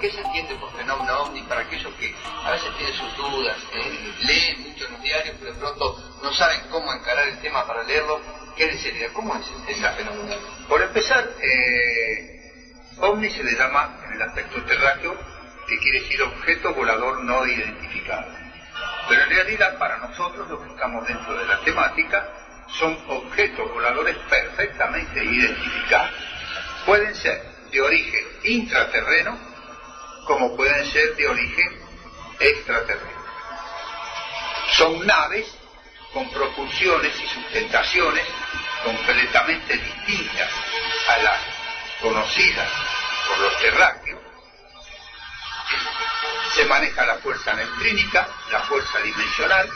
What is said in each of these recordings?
qué se entiende por fenómeno ovni para aquellos que a veces tienen sus dudas, eh, leen mucho en los diarios, pero de pronto no saben cómo encarar el tema para leerlo? ¿Qué sería? ¿Cómo es ese fenómeno? Por empezar, eh, ovni se le llama en el aspecto terráqueo, que quiere decir objeto volador no identificado. Pero en realidad para nosotros, los que estamos dentro de la temática, son objetos voladores perfectamente identificados. Pueden ser de origen intraterreno como pueden ser de origen extraterreno. Son naves con propulsiones y sustentaciones completamente distintas a las conocidas por los terráqueos. Se maneja la fuerza neutrínica, la fuerza dimensional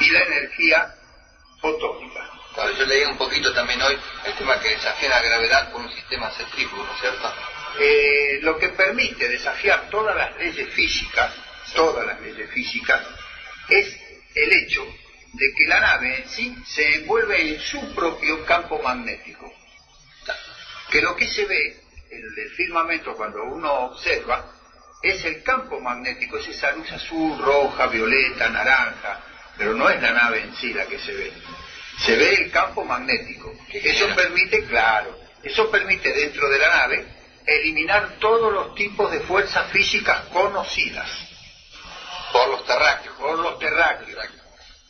y la energía fotónica. Claro, yo leí un poquito también hoy el tema que desafía la gravedad por un sistema centrífugo, ¿no es cierto? Eh, lo que permite desafiar todas las leyes físicas, todas las leyes físicas, es el hecho de que la nave en sí se envuelve en su propio campo magnético. Que lo que se ve en el firmamento cuando uno observa es el campo magnético, es esa luz azul, roja, violeta, naranja, pero no es la nave en sí la que se ve. Se ve el campo magnético. Eso permite, claro, eso permite dentro de la nave eliminar todos los tipos de fuerzas físicas conocidas. Por los terráqueos. Por los terráqueos.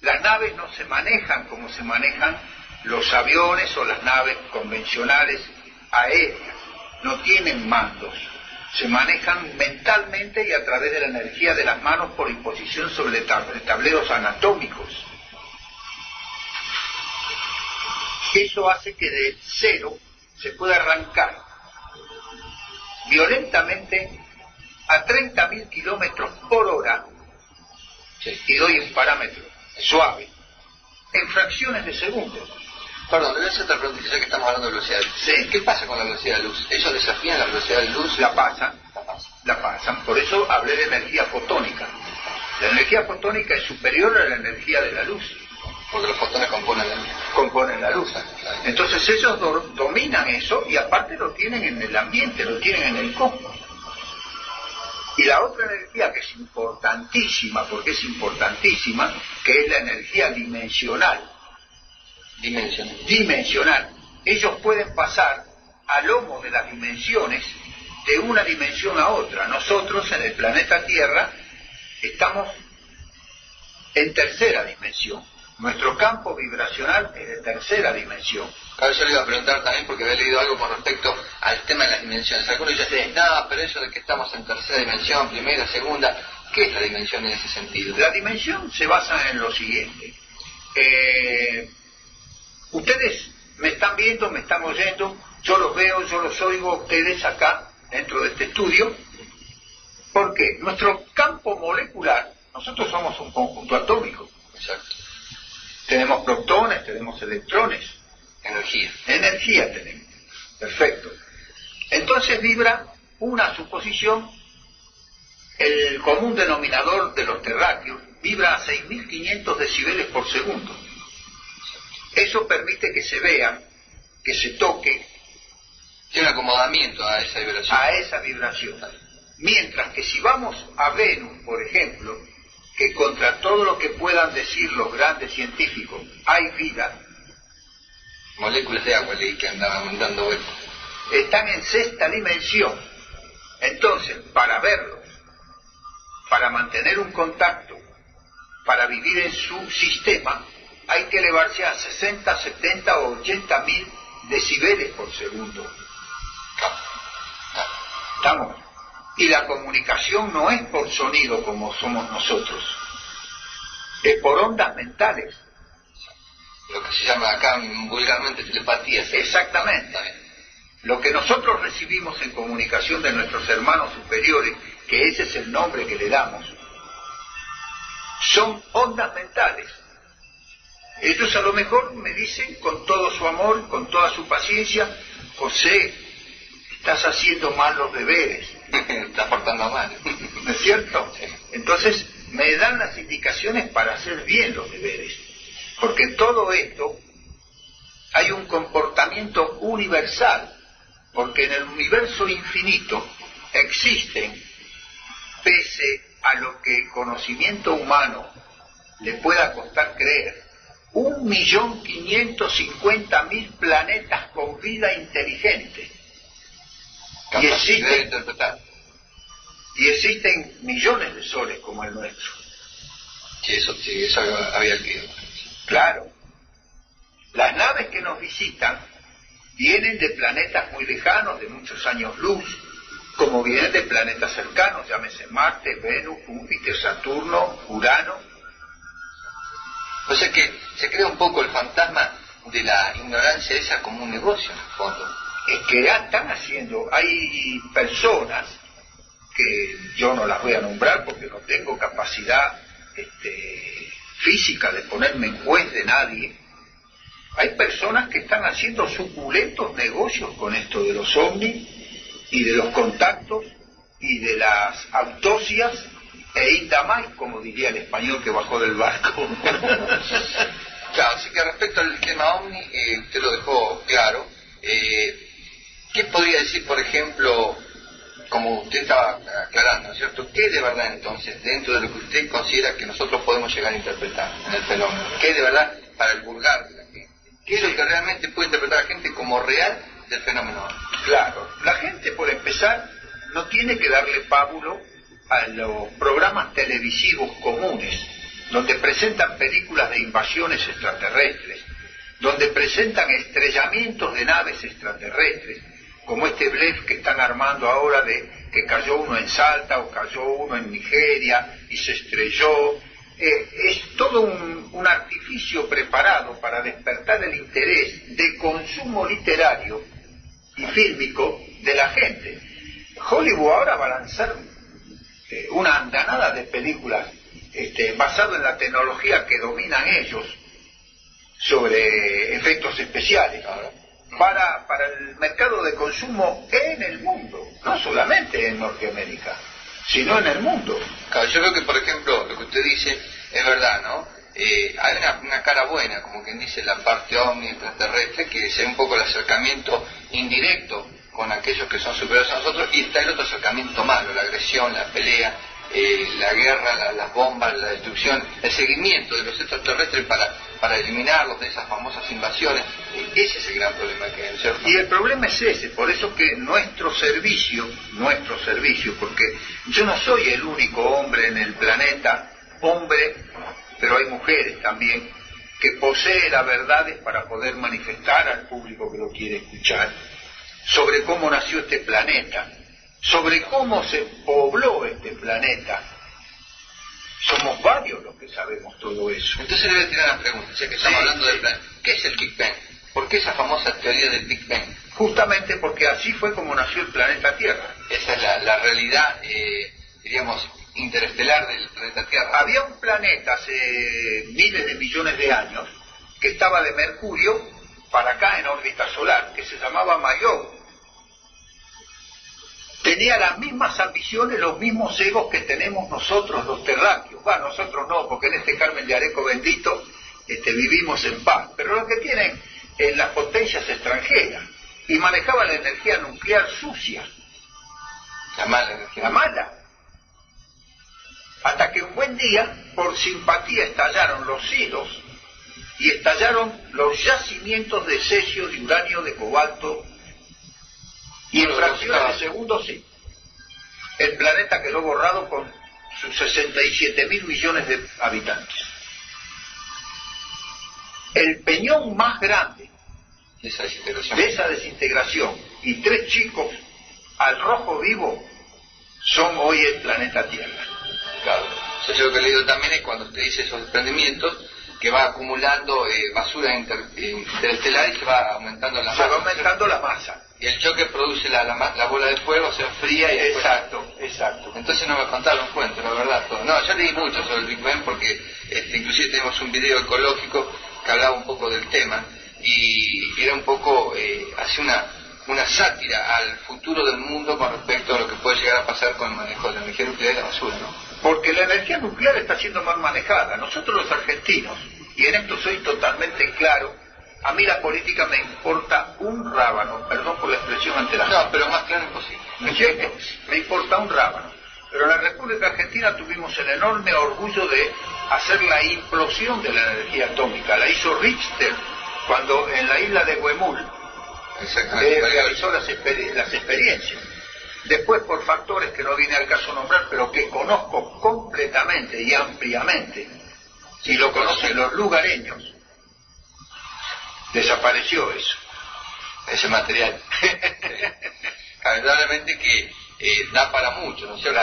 Las naves no se manejan como se manejan los aviones o las naves convencionales aéreas. No tienen mandos. Se manejan mentalmente y a través de la energía de las manos por imposición sobre tableros anatómicos. Eso hace que de cero se pueda arrancar violentamente a 30.000 kilómetros por hora, y doy un parámetro suave, en fracciones de segundos. Perdón, debe ser otra pregunta, ya que estamos hablando de velocidad de luz. Sí. ¿Qué pasa con la velocidad de luz? ¿Ellos desafían la velocidad de luz? La pasan, la pasan. Por eso hablé de energía fotónica. La energía fotónica es superior a la energía de la luz. Porque los fotones componen la luz. Componen la luz. Entonces ellos dominan eso y aparte lo tienen en el ambiente, lo tienen en el cosmos. Y la otra energía que es importantísima, porque es importantísima, que es la energía dimensional. Dimensional. Dimensional. Ellos pueden pasar al lomo de las dimensiones de una dimensión a otra. Nosotros en el planeta Tierra estamos en tercera dimensión. Nuestro campo vibracional es de tercera dimensión. Claro, yo le iba a preguntar también porque había leído algo con respecto al tema de las dimensiones. Algunos dicen, no, pero eso de que estamos en tercera dimensión, primera, segunda, ¿qué es la dimensión en ese sentido? La dimensión se basa en lo siguiente. Eh, ustedes me están viendo, me están oyendo, yo los veo, yo los oigo a ustedes acá, dentro de este estudio, porque nuestro campo molecular, nosotros somos un conjunto atómico. Exacto. Tenemos protones, tenemos electrones. Energía. Energía tenemos. Perfecto. Entonces vibra una suposición, el común denominador de los terráqueos vibra a 6.500 decibeles por segundo. Eso permite que se vea, que se toque. Tiene un acomodamiento a esa vibración. A esa vibración. Mientras que si vamos a Venus, por ejemplo, que contra todo lo que puedan decir los grandes científicos hay vida. Moléculas de agua leí que andaban dando vueltas. Están en sexta dimensión. Entonces, para verlos, para mantener un contacto, para vivir en su sistema, hay que elevarse a 60, 70 o 80 mil decibeles por segundo. ¿Estamos? Y la comunicación no es por sonido como somos nosotros, es por ondas mentales. Lo que se llama acá vulgarmente telepatía. Exactamente. Lo que nosotros recibimos en comunicación de nuestros hermanos superiores, que ese es el nombre que le damos, son ondas mentales. Ellos a lo mejor me dicen con todo su amor, con toda su paciencia, José, estás haciendo mal los deberes. Estás portando mal. ¿No es cierto? Entonces me dan las indicaciones para hacer bien los deberes. Porque todo esto hay un comportamiento universal. Porque en el universo infinito existen, pese a lo que el conocimiento humano le pueda costar creer, un millón quinientos cincuenta mil planetas con vida inteligente. Y existen, y existen millones de soles como el nuestro. Sí, eso, sí, eso había leído. Claro. Las naves que nos visitan vienen de planetas muy lejanos, de muchos años luz, como vienen de planetas cercanos, llámese Marte, Venus, Júpiter, Saturno, Urano. O sea que se crea un poco el fantasma de la ignorancia esa como un negocio en el fondo. Es que están haciendo, hay personas que yo no las voy a nombrar porque no tengo capacidad este, física de ponerme en juez de nadie, hay personas que están haciendo suculentos negocios con esto de los ovnis y de los contactos y de las autopsias e indamai, como diría el español que bajó del barco. claro, así que respecto al tema ovni, eh, usted lo dejó claro. Eh, ¿Qué podría decir, por ejemplo, como usted estaba aclarando, cierto? ¿Qué de verdad entonces, dentro de lo que usted considera que nosotros podemos llegar a interpretar en el fenómeno? ¿Qué de verdad para el vulgar de la gente? ¿Qué es lo que realmente puede interpretar la gente como real del fenómeno? Claro, la gente por empezar no tiene que darle pábulo a los programas televisivos comunes, donde presentan películas de invasiones extraterrestres, donde presentan estrellamientos de naves extraterrestres, como este blef que están armando ahora de que cayó uno en Salta o cayó uno en Nigeria y se estrelló. Eh, es todo un, un, artificio preparado para despertar el interés de consumo literario y fílmico de la gente. Hollywood ahora va a lanzar eh, una andanada de películas este, basado en la tecnología que dominan ellos sobre efectos especiales para, para el mercado de consumo en el mundo, no solamente en Norteamérica, sino en el mundo. Claro, yo creo que, por ejemplo, lo que usted dice es verdad, ¿no? Eh, hay una, una, cara buena, como quien dice, la parte omni extraterrestre, que es un poco el acercamiento indirecto con aquellos que son superiores a nosotros, y está el otro acercamiento malo, la agresión, la pelea, eh, la guerra, las bombas, la destrucción, el seguimiento de los extraterrestres para, para eliminarlos de esas famosas invasiones. Ese es el gran problema que hay, ¿cierto? Y el problema es ese, por eso que nuestro servicio, nuestro servicio, porque yo no soy el único hombre en el planeta, hombre, pero hay mujeres también, que posee las verdades para poder manifestar al público que lo quiere escuchar sobre cómo nació este planeta, sobre cómo se pobló este planeta. Somos varios los que sabemos todo eso. Entonces le voy a tirar una pregunta, ya que estamos hablando del planeta. ¿Qué es el Big Bang? ¿Por qué esa famosa teoría del Big Bang? Justamente porque así fue como nació el planeta Tierra. Esa es la, realidad, eh, diríamos, interestelar del planeta Tierra. Había un planeta hace miles de millones de años que estaba de Mercurio para acá en órbita solar, que se llamaba Mayo tenía las mismas ambiciones, los mismos egos que tenemos nosotros los terráqueos. Bueno, nosotros no, porque en este Carmen de Areco bendito este, vivimos en paz, pero lo que tienen en las potencias extranjeras y manejaban la energía nuclear sucia. La mala energía. La mala. Hasta que un buen día, por simpatía, estallaron los hilos y estallaron los yacimientos de cesio, de uranio, de cobalto, y en fracciones de segundos, sí. El planeta quedó borrado con sus 67 mil millones de habitantes. El peñón más grande de esa desintegración, de esa desintegración y tres chicos al rojo vivo son hoy el planeta Tierra. Claro. Yo lo que he leído también es cuando usted dice esos desprendimientos, que va acumulando eh, basura interestelar y se va aumentando la masa. Se va aumentando la masa y el choque produce la, la, bola de fuego, se enfría y Exacto, exacto. Entonces no me contaron cuento, la verdad. Todo. No, yo leí mucho sobre el Big Bang porque este, inclusive tenemos un video ecológico que hablaba un poco del tema y era un poco, eh, hace una, una sátira al futuro del mundo con respecto a lo que puede llegar a pasar con el manejo de la energía nuclear y la basura, ¿no? Porque la energía nuclear está siendo mal manejada. Nosotros los argentinos, y en esto soy totalmente claro, a mí la política me importa un rábano, perdón por la expresión ante la No, pero más claro imposible. me importa un rábano. Pero en la República Argentina tuvimos el enorme orgullo de hacer la implosión de la energía atómica. La hizo Richter cuando en la isla de Huemul eh, realizó las, las experiencias. Después, por factores que no viene al caso nombrar, pero que conozco completamente y ampliamente, y lo conocen los lugareños, desapareció eso, ese material. Lamentablemente que eh, da para mucho, ¿no es cierto?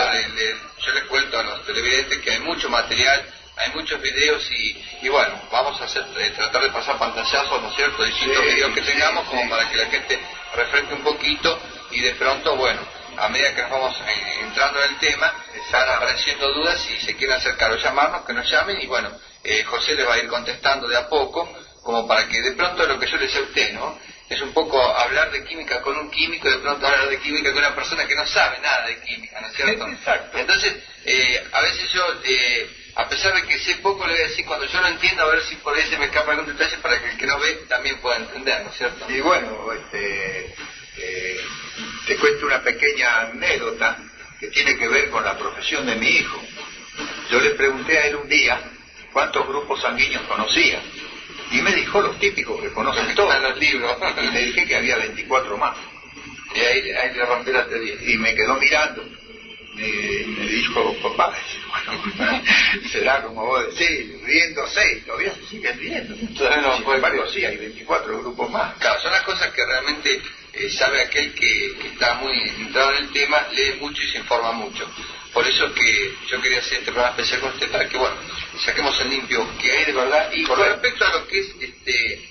yo les cuento a los televidentes que hay mucho material, hay muchos videos y, bueno, vamos a hacer, eh, tratar de pasar pantallazos, ¿no es cierto? Distintos videos que tengamos como para que la gente refresque un poquito y de pronto, bueno, a medida que nos vamos eh, entrando en el tema, están apareciendo dudas y se quieren acercar o llamarnos, que nos llamen y bueno, eh, José les va a ir contestando de a poco, como para que de pronto lo que yo le decía a usted, ¿no? Es un poco hablar de química con un químico y de pronto hablar de química con una persona que no sabe nada de química, ¿no es cierto? Exacto. Entonces, eh, a veces yo, a pesar de que sé poco, le voy a decir cuando yo no entiendo, a ver si por ahí se me escapa algún detalle para que el que no ve también pueda entender, ¿no es cierto? Y bueno, este eh, te cuento una pequeña anécdota que tiene que ver con la profesión de mi hijo. Yo le pregunté a él un día cuántos grupos sanguíneos conocía y me dijo los típicos que conocen todos los libros y le dije que había 24 más. Y ahí, le rompió la. Y me quedó mirando. Me, me dijo, papá, bueno, será como vos decís, riéndose, y todavía se sigue riendo. Todavía no, fue varios, sí, hay 24 grupos más. Claro, son las cosas que realmente eh, sabe aquel que, está muy entrado en el tema, lee mucho y se informa mucho. Por eso que yo quería hacer este programa especial con usted para que, bueno, saquemos el limpio que hay de verdad. Y con respecto a lo que es, este,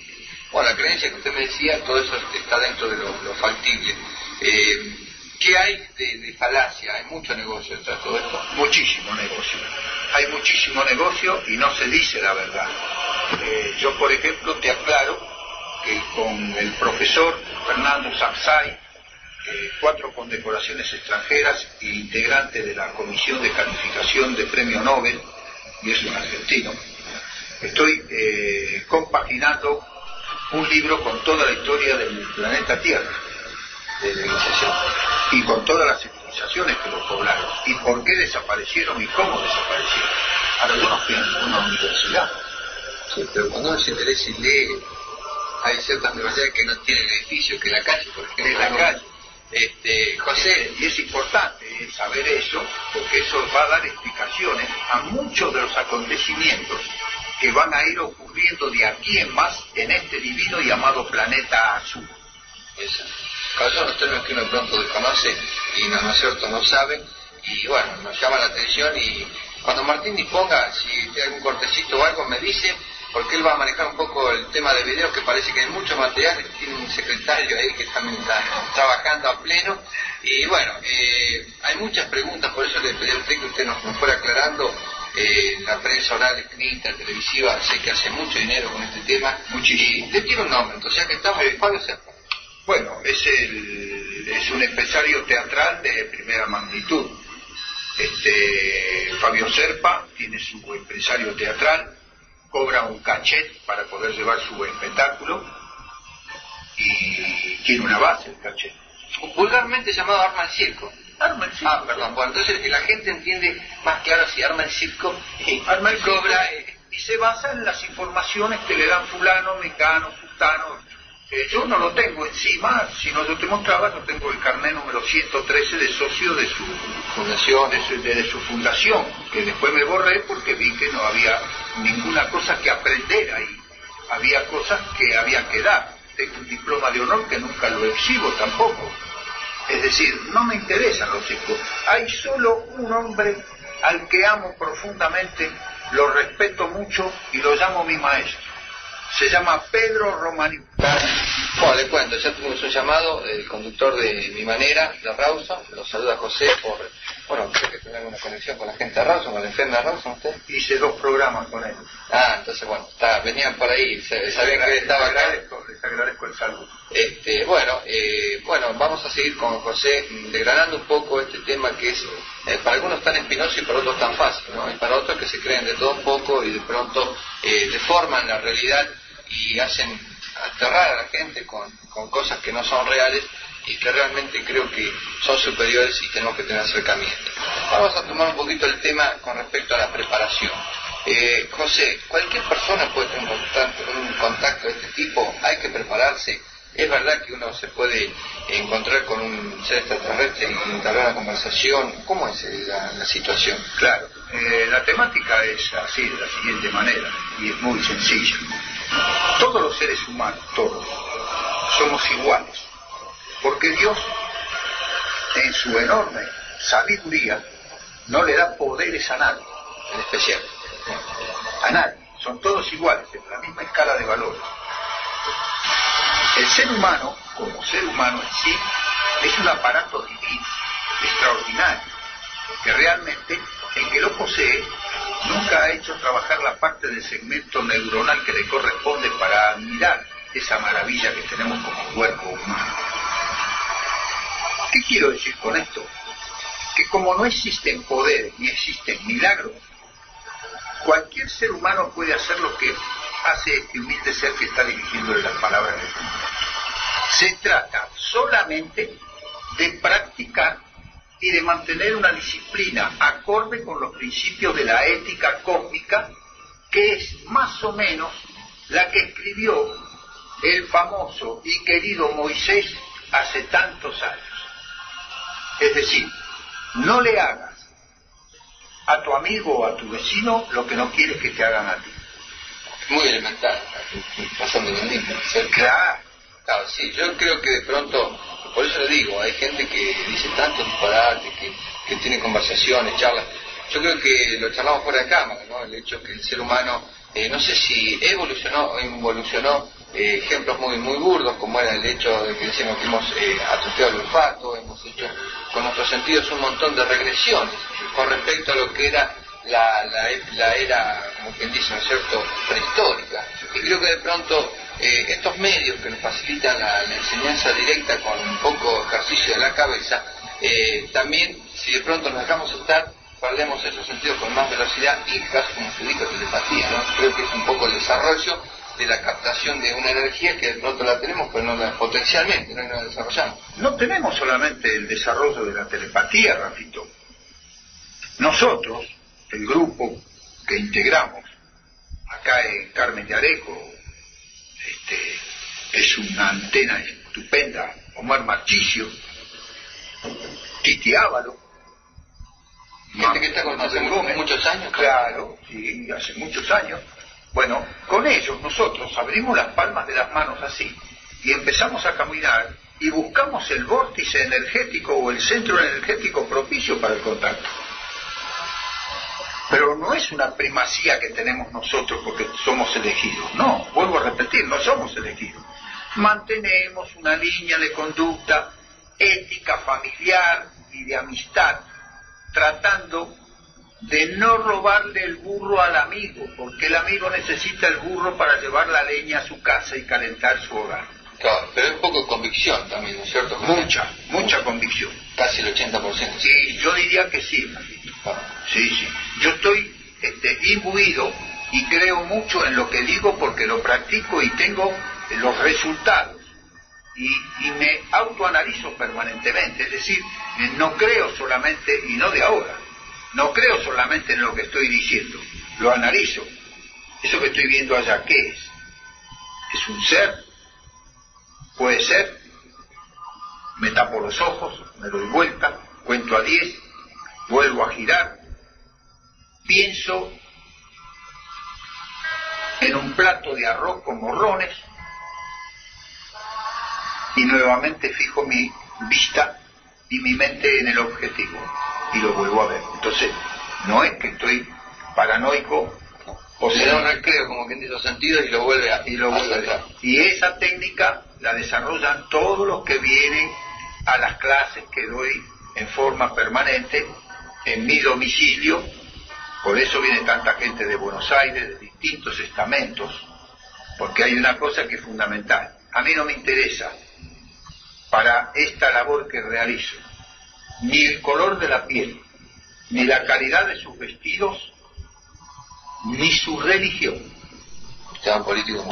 bueno, la creencia que usted me decía, todo eso está dentro de lo, factible. Eh, ¿Qué hay de, falacia? Hay mucho negocio detrás de todo esto. Muchísimo negocio. Hay muchísimo negocio y no se dice la verdad. Eh, yo, por ejemplo, te aclaro que con el profesor Fernando Saxay, eh, cuatro condecoraciones extranjeras e integrante de la Comisión de Calificación de Premio Nobel, y es un argentino, estoy eh, compaginando un libro con toda la historia del planeta Tierra, de civilización, y con todas las civilizaciones que lo poblaron, y por qué desaparecieron y cómo desaparecieron. Ahora yo no en una universidad. Pero cuando uno se interesa y lee hay ciertas universidades que no tienen edificio, que la calle, por ejemplo. la calle. Este, José, y es importante saber eso, porque eso va a dar explicaciones a muchos de los acontecimientos que van a ir ocurriendo de aquí en más en este divino y amado planeta azul. Eso. son los términos que uno pronto desconoce y no, no es cierto, no sabe, y bueno, nos llama la atención y cuando Martín disponga, si hay algún cortecito o algo, me dice, porque él va a manejar un poco el tema de videos, que parece que hay mucho material, tiene un secretario ahí que también está trabajando a pleno. Y bueno, eh, hay muchas preguntas, por eso le pedí a usted que usted nos, fuera aclarando. Eh, la prensa oral, escrita, televisiva, sé que hace mucho dinero con este tema. Muchísimo. Y le tiene un nombre, entonces ya que estamos, Fabio Serpa. Bueno, es, el, es un empresario teatral de primera magnitud. Este, Fabio Serpa tiene su empresario teatral, cobra un cachet para poder llevar su espectáculo y tiene una base el cachet. Vulgarmente llamado arma el circo. Arma el circo. Ah, perdón. Bueno, entonces la gente entiende más claro si arma el circo y arma el cobra. y se basa en las informaciones que le dan fulano, mecano, putano, yo no lo tengo encima, si no yo te mostraba, yo tengo el carnet número 113 de socio de su fundación, de su, fundación, que después me borré porque vi que no había ninguna cosa que aprender ahí, había cosas que había que dar. Tengo un diploma de honor que nunca lo exhibo tampoco. Es decir, no me interesan los hijos. Hay solo un hombre al que amo profundamente, lo respeto mucho y lo llamo mi maestro se llama Pedro Romani. Bueno, le cuento, ya tuvimos un llamado, el conductor de Mi Manera, de Rawson, lo saluda José por, bueno, creo que tiene alguna conexión con la gente de Rawson, con la enferma de Rawson usted. Hice dos programas con él. Ah, entonces bueno, está, venían por ahí, sabían que él estaba acá. Les agradezco el saludo. Este, bueno, eh, bueno, vamos a seguir con José desgranando un poco este tema que es eh, para algunos tan espinoso y para otros tan fácil, ¿no? Y para otros que se creen de todo un poco y de pronto eh, deforman la realidad y hacen aterrar a la gente con, cosas que no son reales y que realmente creo que son superiores y tenemos que tener acercamiento. Vamos a tomar un poquito el tema con respecto a la preparación. Eh, José, cualquier persona puede tener un contacto de este tipo, hay que prepararse. Es verdad que uno se puede encontrar con un ser extraterrestre y entablar una conversación. ¿Cómo es la, situación? Claro, eh, la temática es así, de la siguiente manera, y es muy sencilla. Todos los seres humanos, todos, somos iguales, porque Dios, en su enorme sabiduría, no le da poderes a nadie, en especial, a nadie, son todos iguales, en la misma escala de valores. El ser humano, como ser humano en sí, es un aparato divino, extraordinario, que realmente el que lo posee nunca ha hecho trabajar la parte del segmento neuronal que le corresponde para admirar esa maravilla que tenemos como cuerpo humano. ¿Qué quiero decir con esto? Que como no existen poderes ni existen milagros, cualquier ser humano puede hacer lo que hace este humilde ser que está dirigiéndole las palabras del mundo. Se trata solamente de practicar y de mantener una disciplina acorde con los principios de la ética cósmica, que es más o menos la que escribió el famoso y querido Moisés hace tantos años. Es decir, no le hagas a tu amigo o a tu vecino lo que no quieres que te hagan a ti. Muy elemental, pasando de mismo. Claro. Claro, sí, yo creo que de pronto, por eso le digo, hay gente que dice tanto disparate, que, que tiene conversaciones, charlas. Yo creo que lo charlamos fuera de cámara, ¿no? El hecho que el ser humano, eh, no sé si evolucionó o involucionó eh, ejemplos muy muy burdos, como era el hecho de que decimos que hemos eh, atrofiado el olfato, hemos hecho con nuestros sentidos un montón de regresiones con respecto a lo que era la, la, era, como quien dice, ¿no es cierto?, prehistórica. Y creo que de pronto eh, estos medios que nos facilitan la, enseñanza directa con un poco ejercicio de la cabeza, también, si de pronto nos dejamos estar, perdemos esos sentidos con más velocidad y casi como se dijo, telepatía, ¿no? Creo que es un poco el desarrollo de la captación de una energía que de pronto la tenemos, pero no la, potencialmente no la desarrollamos. No tenemos solamente el desarrollo de la telepatía, Rafito. Nosotros, el grupo que integramos acá en Carmen de Areco, este, es una antena estupenda, Omar Marchicio, Titi Ávalo, gente que está con hace muchos años. Claro, sí, hace muchos años. Bueno, con ellos nosotros abrimos las palmas de las manos así y empezamos a caminar y buscamos el vórtice energético o el centro energético propicio para el contacto. Pero no es una primacía que tenemos nosotros porque somos elegidos. No, vuelvo a repetir, no somos elegidos. Mantenemos una línea de conducta ética, familiar y de amistad, tratando de no robarle el burro al amigo, porque el amigo necesita el burro para llevar la leña a su casa y calentar su hogar. Claro, pero es poco convicción también, ¿no es cierto? Mucha, mucha convicción. Casi el 80%. Sí, yo diría que sí, Sí, sí. Yo estoy este, imbuido y creo mucho en lo que digo porque lo practico y tengo los resultados. Y, y me autoanalizo permanentemente, es decir, no creo solamente, y no de ahora, no creo solamente en lo que estoy diciendo, lo analizo. Eso que estoy viendo allá, ¿qué es? ¿Es un ser? Puede ser. Me tapo los ojos, me doy vuelta, cuento a diez, vuelvo a girar, pienso en un plato de arroz con morrones y nuevamente fijo mi vista y mi mente en el objetivo y lo vuelvo a ver. Entonces, no es que estoy paranoico o se da un recreo, como que en esos sentidos, y lo vuelve a, y lo vuelve a Y esa técnica la desarrollan todos los que vienen a las clases que doy en forma permanente en mi domicilio. Por eso viene tanta gente de Buenos Aires, de distintos estamentos, porque hay una cosa que es fundamental. A mí no me interesa para esta labor que realizo ni el color de la piel, ni la calidad de sus vestidos, ni su religión. El tema político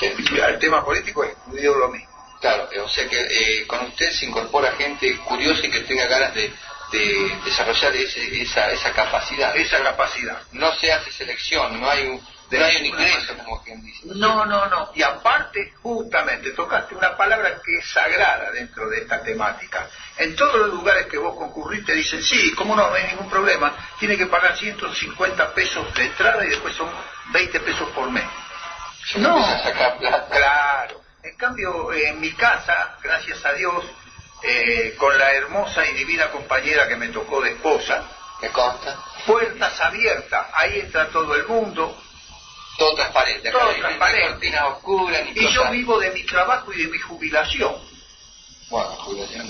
es El tema político es lo mismo. Claro, o sea que eh, con usted se incorpora gente curiosa y que tenga ganas de, de desarrollar ese, esa, esa capacidad. Esa capacidad. No se hace selección, no hay un, no hay un ingreso, como quien dice. No, no, no. Y aparte, justamente, tocaste una palabra que es sagrada dentro de esta temática. En todos los lugares que vos concurrís te dicen, sí, como no, no hay ningún problema, tiene que pagar 150 pesos de entrada y después son 20 pesos por mes. No, a sacar plata. Claro. En cambio, en mi casa, gracias a Dios, eh, con la hermosa y divina compañera que me tocó de esposa, ¿Qué consta? puertas abiertas, ahí entra todo el mundo, Todo transparente. Todo transparente. Ni ni y yo vivo de mi trabajo y de mi jubilación. Bueno, jubilación.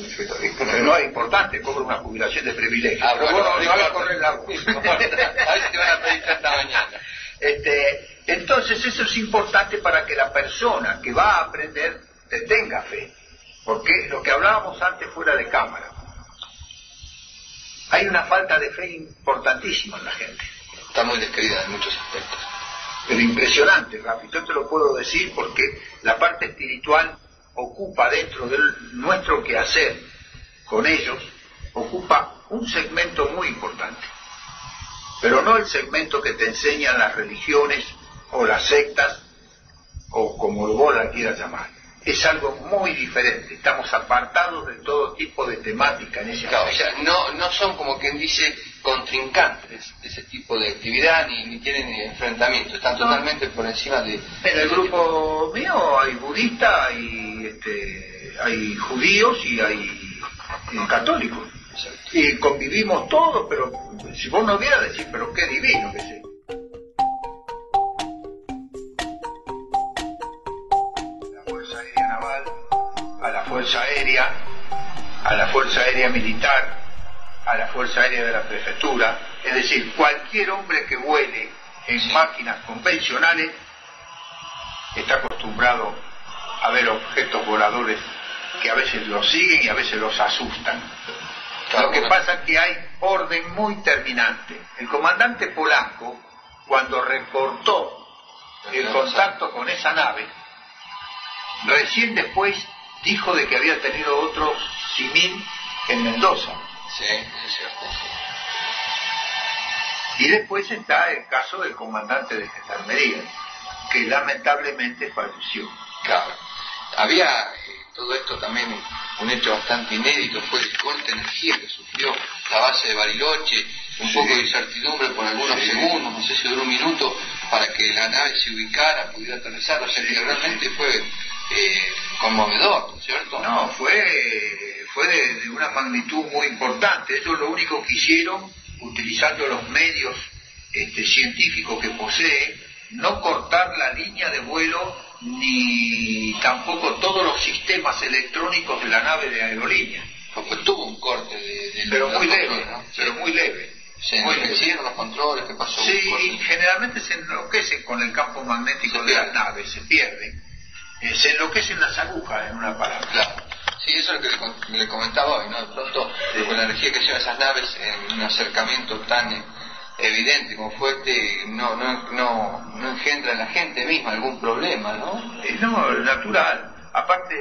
Pero no es importante, cobro una jubilación de privilegio. Ah, bueno, bueno, no no hagas importa. correr la A ver si te van a pedir esta mañana. Este, entonces eso es importante para que la persona que va a aprender te tenga fe. Porque lo que hablábamos antes fuera de cámara, hay una falta de fe importantísima en la gente. Está muy descreída en muchos aspectos. Pero impresionante, Rafi, yo te lo puedo decir porque la parte espiritual ocupa dentro de nuestro quehacer con ellos, ocupa un segmento muy importante. Pero no el segmento que te enseñan las religiones o las sectas o como vos la quieras llamar. Es algo muy diferente. Estamos apartados de todo tipo de temática en ese Claro, o sea, no, no son como quien dice contrincantes de ese tipo de actividad ni, ni tienen enfrentamiento, están No. totalmente por encima de... En el grupo mío hay budistas, hay, este, hay judíos y hay eh, católicos. Exacto. Y convivimos todos, pero si vos no vieras decir, pero qué divino que es. Aérea, a la Fuerza Aérea Militar, a la Fuerza Aérea de la Prefectura, es decir, cualquier hombre que vuele en máquinas convencionales está acostumbrado a ver objetos voladores que a veces los siguen y a veces los asustan. Lo que pasa es que hay orden muy terminante. El comandante Polanco, cuando reportó el contacto con esa nave, recién después dijo de que había tenido otro simil en Mendoza. Sí, eso es cierto. Y después está el caso del comandante de Gendarmería, que lamentablemente falleció. Claro. Había eh, todo esto también un, hecho bastante inédito, fue el corte de energía que sufrió la base de Bariloche, un Sí. poco de incertidumbre por algunos Sí. segundos, no sé si duró un minuto, para que la nave se ubicara, pudiera aterrizar, o sea que realmente fue eh, conmovedor, ¿no es cierto? No, fue, fue de, de una magnitud muy importante. Ellos lo único que hicieron, utilizando los medios este, científicos que posee, no cortar la línea de vuelo ni tampoco todos los sistemas electrónicos de la nave de aerolínea. Porque tuvo un corte de, de Pero muy leve, ¿no? pero muy leve. Se muy leve. los controles, ¿qué pasó? Sí, generalmente se enloquecen con el campo magnético Se de las naves, se pierden. Eh, se enloquecen las agujas, en una palabra. Claro. Sí, eso es lo que le, comentaba hoy, ¿no? De pronto, Sí. con la energía que llevan esas naves en un acercamiento tan eh, evidente como fue este, no, no, no, no engendra en la gente misma algún problema, ¿no? Eh, no, natural. Aparte,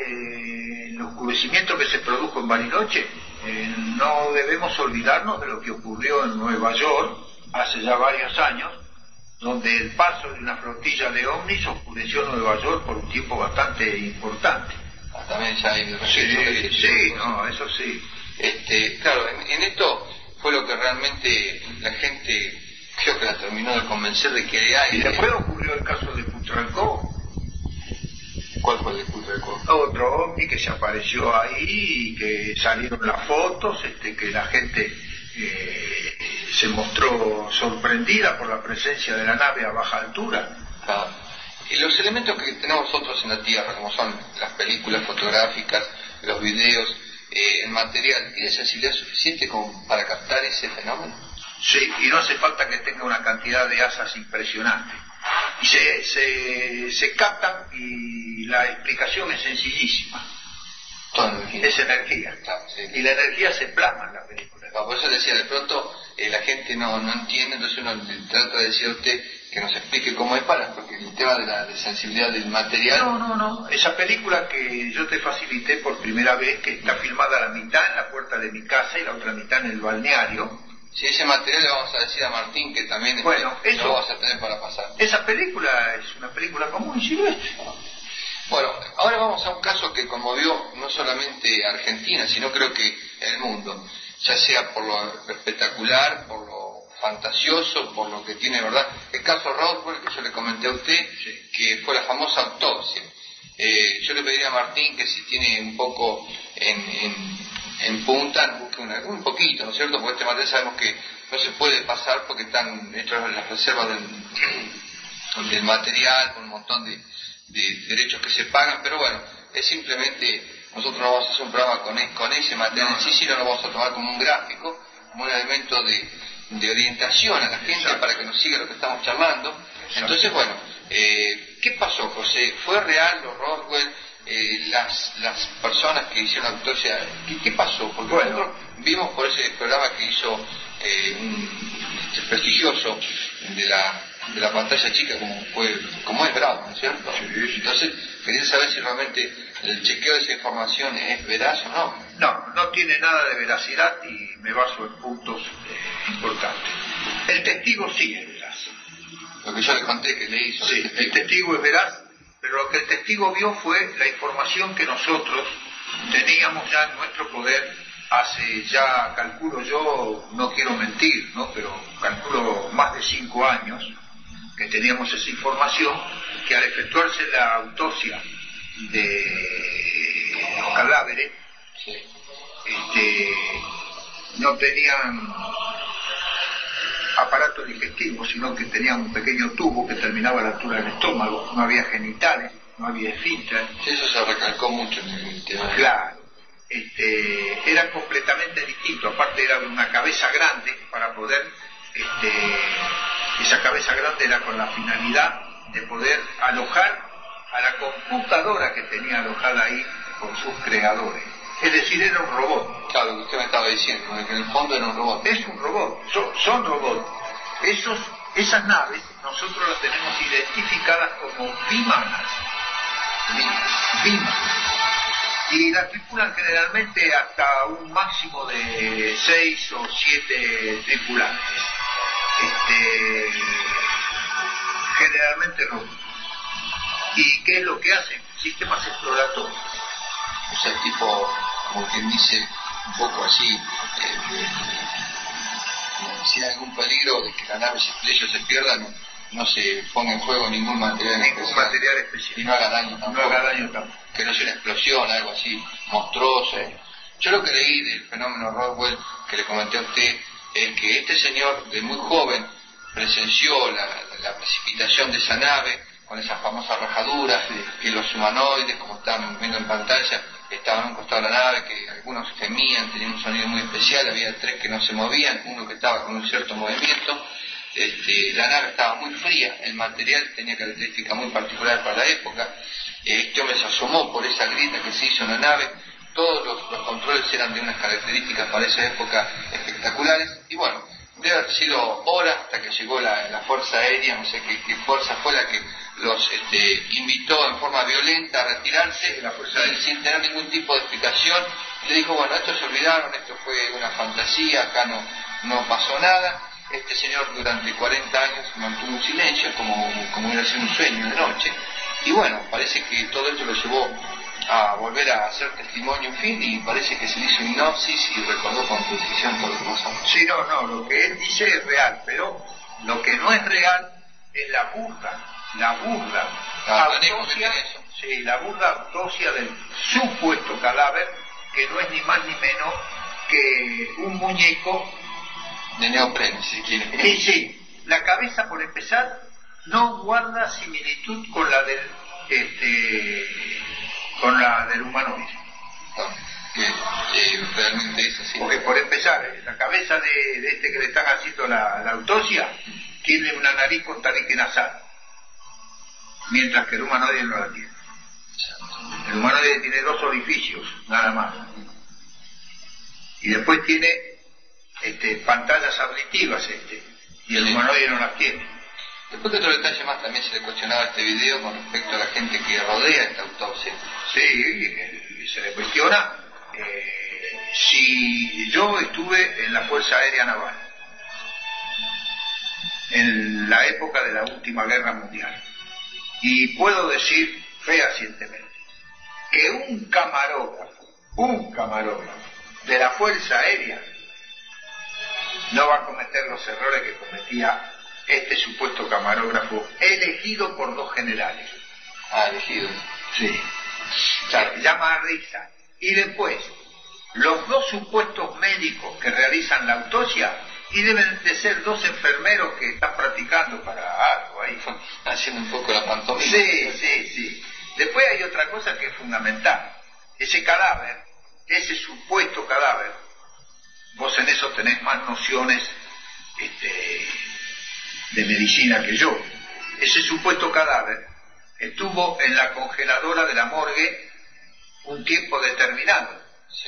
el oscurecimiento que se produjo en Bariloche, eh, no debemos olvidarnos de lo que ocurrió en Nueva York hace ya varios años, donde el paso de una flotilla de ovnis oscureció Nueva York por un tiempo bastante importante. Ah, También ya hay Sí, sí, no, eso sí. Este, claro, en, en esto fue lo que realmente la gente creo que la terminó de convencer de que hay. Y después ocurrió el caso de Putralcó, ¿Cuál fue el de otro ovni que se apareció ahí y que salieron las fotos, este, que la gente eh, se mostró sorprendida por la presencia de la nave a baja altura. Y los elementos que tenemos nosotros en la Tierra, como son las películas fotográficas, los videos, eh, el material, ¿tiene sensibilidad suficiente como para captar ese fenómeno? Sí, y no hace falta que tenga una cantidad de asas impresionante. Y se, se, se captan y la explicación es sencillísima. Energía. Es energía. Claro, sí. Y la energía se plasma en la película. Por eso decía, de pronto eh, la gente no, no entiende, entonces uno trata de decir a usted que nos explique cómo es para, porque el tema de la sensibilidad del material... No, no, no. Esa película que yo te facilité por primera vez, que está filmada a la mitad en la puerta de mi casa y la otra mitad en el balneario. Si ese material le vamos a decir a Martín que también bueno, eso, lo vamos a tener para pasar. Esa película es una película común y silvestre. Bueno, ahora vamos a un caso que conmovió no solamente a Argentina, sino creo que el mundo, ya sea por lo espectacular, por lo fantasioso por lo que tiene, ¿verdad? El caso Roswell, que yo le comenté a usted, que fue la famosa autopsia. Eh, yo le pediría a Martín que si tiene un poco en, en, punta, busque un poquito, ¿no es cierto? Porque este material sabemos que no se puede pasar porque están hechas las reservas del, del material, con un montón de, derechos que se pagan, pero bueno, es simplemente, nosotros no vamos a hacer un programa con, e, con ese material en sí, sino lo vamos a tomar como un gráfico, como un elemento de, de orientación a la gente para que nos siga lo que estamos charlando. Entonces, bueno, eh, ¿qué pasó, José? ¿Fue real los Roswell? Eh, las, las personas que hicieron la autopsia, ¿qué, pasó? Porque nosotros vimos por ese programa que hizo eh, un, este, prestigioso de la, de la pantalla chica como, fue, como es Bravo, ¿no es cierto? Entonces, quería saber si realmente el chequeo de esa información es veraz o no. No, no tiene nada de veracidad y me baso en puntos importante. El testigo sí es veraz. Lo que yo le conté que le hizo. Sí, el testigo. es veraz, pero lo que el testigo vio fue la información que nosotros teníamos ya en nuestro poder hace ya, calculo yo, no quiero mentir, ¿no? pero calculo más de cinco años que teníamos esa información, que al efectuarse la autopsia de los cadáveres, este, no tenían aparato digestivo, sino que tenían un pequeño tubo que terminaba a la altura del estómago, no había genitales, no había esfínter. eso se recalcó mucho en el tema. Claro, este, era completamente distinto, aparte era una cabeza grande para poder, este, esa cabeza grande era con la finalidad de poder alojar a la computadora que tenía alojada ahí con sus creadores. Es decir, era un robot. Claro, lo que usted me estaba diciendo, que en el fondo era un robot. Es un robot, son, robots. Esos, esas naves nosotros las tenemos identificadas como bimanas. Bimanas. Y las tripulan generalmente hasta un máximo de seis o siete tripulantes. Este, generalmente robots. ¿Y qué es lo que hacen? Sistemas exploratorios o sea, tipo, como quien dice, un poco así, eh, si hay algún peligro de que la nave se estrelle o se pierda, no, se ponga en juego ningún material ningún especial. material especial. Y no haga daño tampoco. No haga daño tampoco. Que no sea una explosión, algo así monstruoso. Yo lo que leí del fenómeno Roswell, que le comenté a usted, es que este señor, de muy joven, presenció la, la precipitación de esa nave, con esas famosas rajaduras, que los humanoides, como están viendo en pantalla, estaban a un costado de la nave, que algunos gemían, tenían un sonido muy especial, había tres que no se movían, uno que estaba con un cierto movimiento, este, la nave estaba muy fría, el material tenía características muy particulares para la época, este hombre se asomó por esa grita que se hizo en la nave, todos los, controles eran de unas características para esa época espectaculares, y bueno, debe haber sido horas hasta que llegó la, Fuerza Aérea, no sé qué fuerza fue la que los este, invitó en forma violenta a retirarse y sin tener ningún tipo de explicación. Le dijo, bueno, esto se olvidaron, esto fue una fantasía, acá no, no pasó nada. Este señor durante 40 años mantuvo un silencio, como, como era un sueño de noche. Y bueno, parece que todo esto lo llevó a volver a hacer testimonio, en fin, y parece que se le hizo hipnosis y recordó con precisión todo lo que pasó. Sí, no, no, lo que él dice es real, pero lo que no es real es la burla la burda autopsia, sí, la burda autopsia del supuesto cadáver, que no es ni más ni menos que un muñeco de neopreno, si quiere. Sí, sí. La cabeza, por empezar, no guarda similitud con la del, este, con la del humanoide. que, realmente es así. Porque por empezar, la cabeza de, este que le están haciendo la, la autopsia tiene una nariz con tarique nasal mientras que el humanoide no la tiene. El humanoide tiene dos orificios, nada más. Y después tiene este, pantallas auditivas este, y el humanoide no las tiene. Después que otro detalle más también se le cuestionaba este video con respecto a la gente que rodea esta autopsia. Sí, se le cuestiona eh, si yo estuve en la Fuerza Aérea Naval en la época de la última guerra mundial y puedo decir fehacientemente que un camarógrafo, un camarógrafo de la Fuerza Aérea no va a cometer los errores que cometía este supuesto camarógrafo elegido por dos generales. Ah, elegido. Sí. Llama risa. Y después, los dos supuestos médicos que realizan la autopsia y deben de ser dos enfermeros que están practicando para algo ahí. Haciendo un poco la pantomima. Sí, sí, sí. Después hay otra cosa que es fundamental. Ese cadáver, ese supuesto cadáver, vos en eso tenés más nociones este, de medicina que yo. Ese supuesto cadáver estuvo en la congeladora de la morgue un tiempo determinado.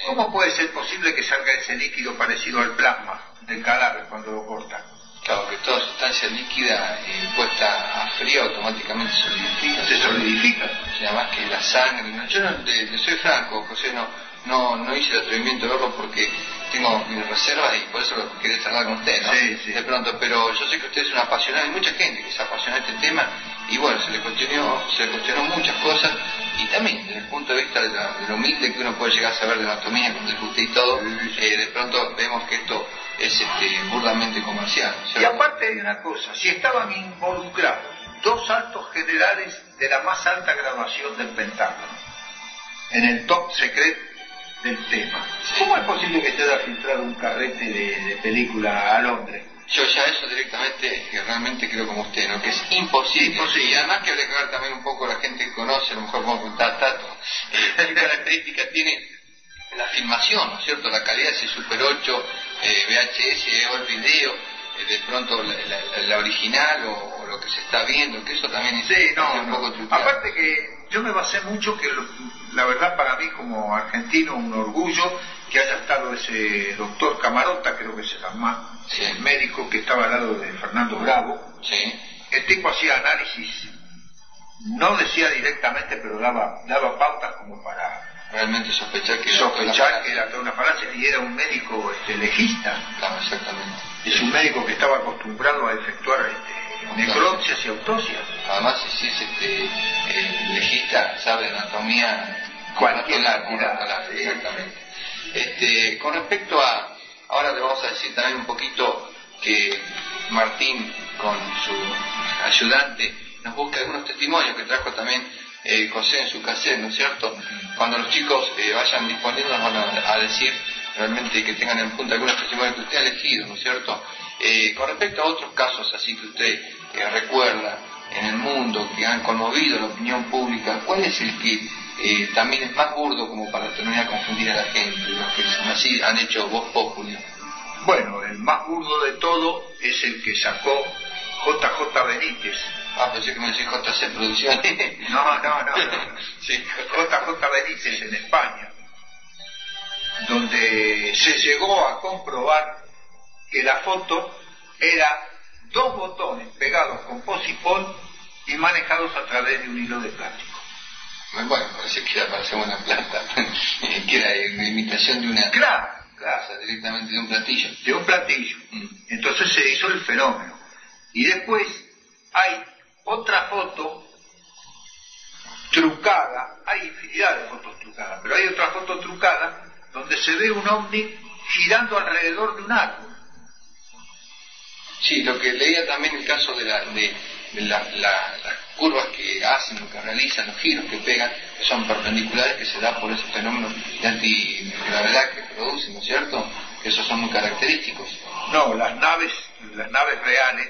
¿Cómo puede ser posible que salga ese líquido parecido al plasma del cadáver cuando lo cortan? Claro, que toda sustancia líquida eh, puesta a frío automáticamente solidifica. Se solidifica. O sea, más que la sangre. Yo no, le, soy franco, José, no, no, no hice el atrevimiento de verlo porque tengo mis reservas y por eso lo quería charlar con usted, ¿no? Sí, sí. De pronto, pero yo sé que usted es un apasionado, hay mucha gente que se apasiona de este tema y bueno, se le cuestionó, se le cuestionó muchas cosas y también desde el punto de vista de, lo humilde que uno puede llegar a saber de anatomía, como dijo usted y todo, eh, de pronto vemos que esto es este, burdamente comercial. Y aparte hay una cosa, si estaban involucrados dos altos generales de la más alta graduación del Pentágono, en el top secret del tema, ¿cómo es posible que te haya filtrado un carrete de, película al hombre? Yo ya eso directamente, que realmente creo como usted, ¿no? Que es imposible. Y además que habría que ver también un poco a la gente que conoce, a lo mejor como Tato, eh, qué características tiene la filmación, ¿no es cierto? La calidad ese Super 8, eh, VHS o el video, eh, de pronto la, original o, lo que se está viendo, que eso también es, sí, no, un poco Aparte que yo me basé mucho que la verdad para mí como argentino un orgullo que haya estado ese doctor Camarota, creo que se llama, el médico que estaba al lado de Fernando Bravo. Sí. El tipo hacía análisis, no decía directamente, pero daba, daba pautas como para realmente sospechar que, sospechar que era toda una falacia y era un médico este, legista. Claro, exactamente. Es un médico que estaba acostumbrado a efectuar este, necropsias y autopsias. Además, si es este, eh, legista, sabe anatomía cualquier exactamente. Este, con respecto a, ahora le vamos a decir también un poquito que Martín con su ayudante nos busca algunos testimonios que trajo también eh, José en su cassette, ¿no es cierto? Cuando los chicos eh, vayan disponiendo nos van a, decir realmente que tengan en punta algunos testimonios que usted ha elegido, ¿no es cierto? Eh, con respecto a otros casos así que usted eh, recuerda en el mundo que han conmovido la opinión pública, ¿cuál es el que también es más burdo como para terminar a confundir a la gente, los que así han hecho voz popular? Bueno, el más burdo de todo es el que sacó JJ Benítez Ah, pensé que me decía JC Producciones. no, no, no. Sí. JJ Benítez en España, donde se llegó a comprobar que la foto era dos botones pegados con posipol y manejados a través de un hilo de plástico. Bueno, parece que era para hacer una planta, que era una imitación de una... Claro, claro. directamente de un platillo. De un platillo. Mm. Entonces se hizo el fenómeno. Y después hay otra foto trucada, hay infinidad de fotos trucadas, pero hay otra foto trucada donde se ve un ovni girando alrededor de un árbol. Sí, lo que leía también el caso de, la, de, las curvas que hacen, lo que realizan, los giros que pegan, que son perpendiculares, que se da por ese fenómeno de antigravedad que producen, ¿no es cierto? Esos son muy característicos. No, las naves, las naves reales,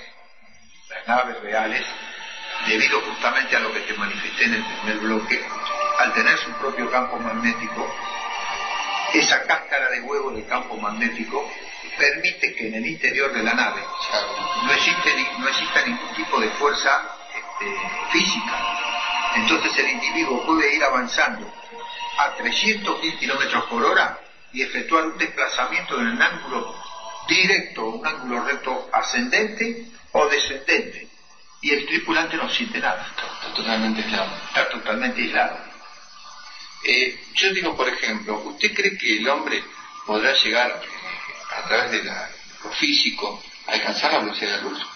las naves reales debido justamente a lo que te manifesté en el primer bloque, al tener su propio campo magnético, esa cáscara de huevo del campo magnético permite que en el interior de la nave no, existe, no exista ningún tipo de fuerza este, física. Entonces el individuo puede ir avanzando a 300.000 kilómetros por hora y efectuar un desplazamiento en un ángulo directo, un ángulo recto ascendente o descendente y el tripulante no siente nada. Está totalmente aislado. Está totalmente aislado. Eh, yo digo, por ejemplo, ¿usted cree que el hombre podrá llegar a través de lo físico alcanzar la velocidad de la luz?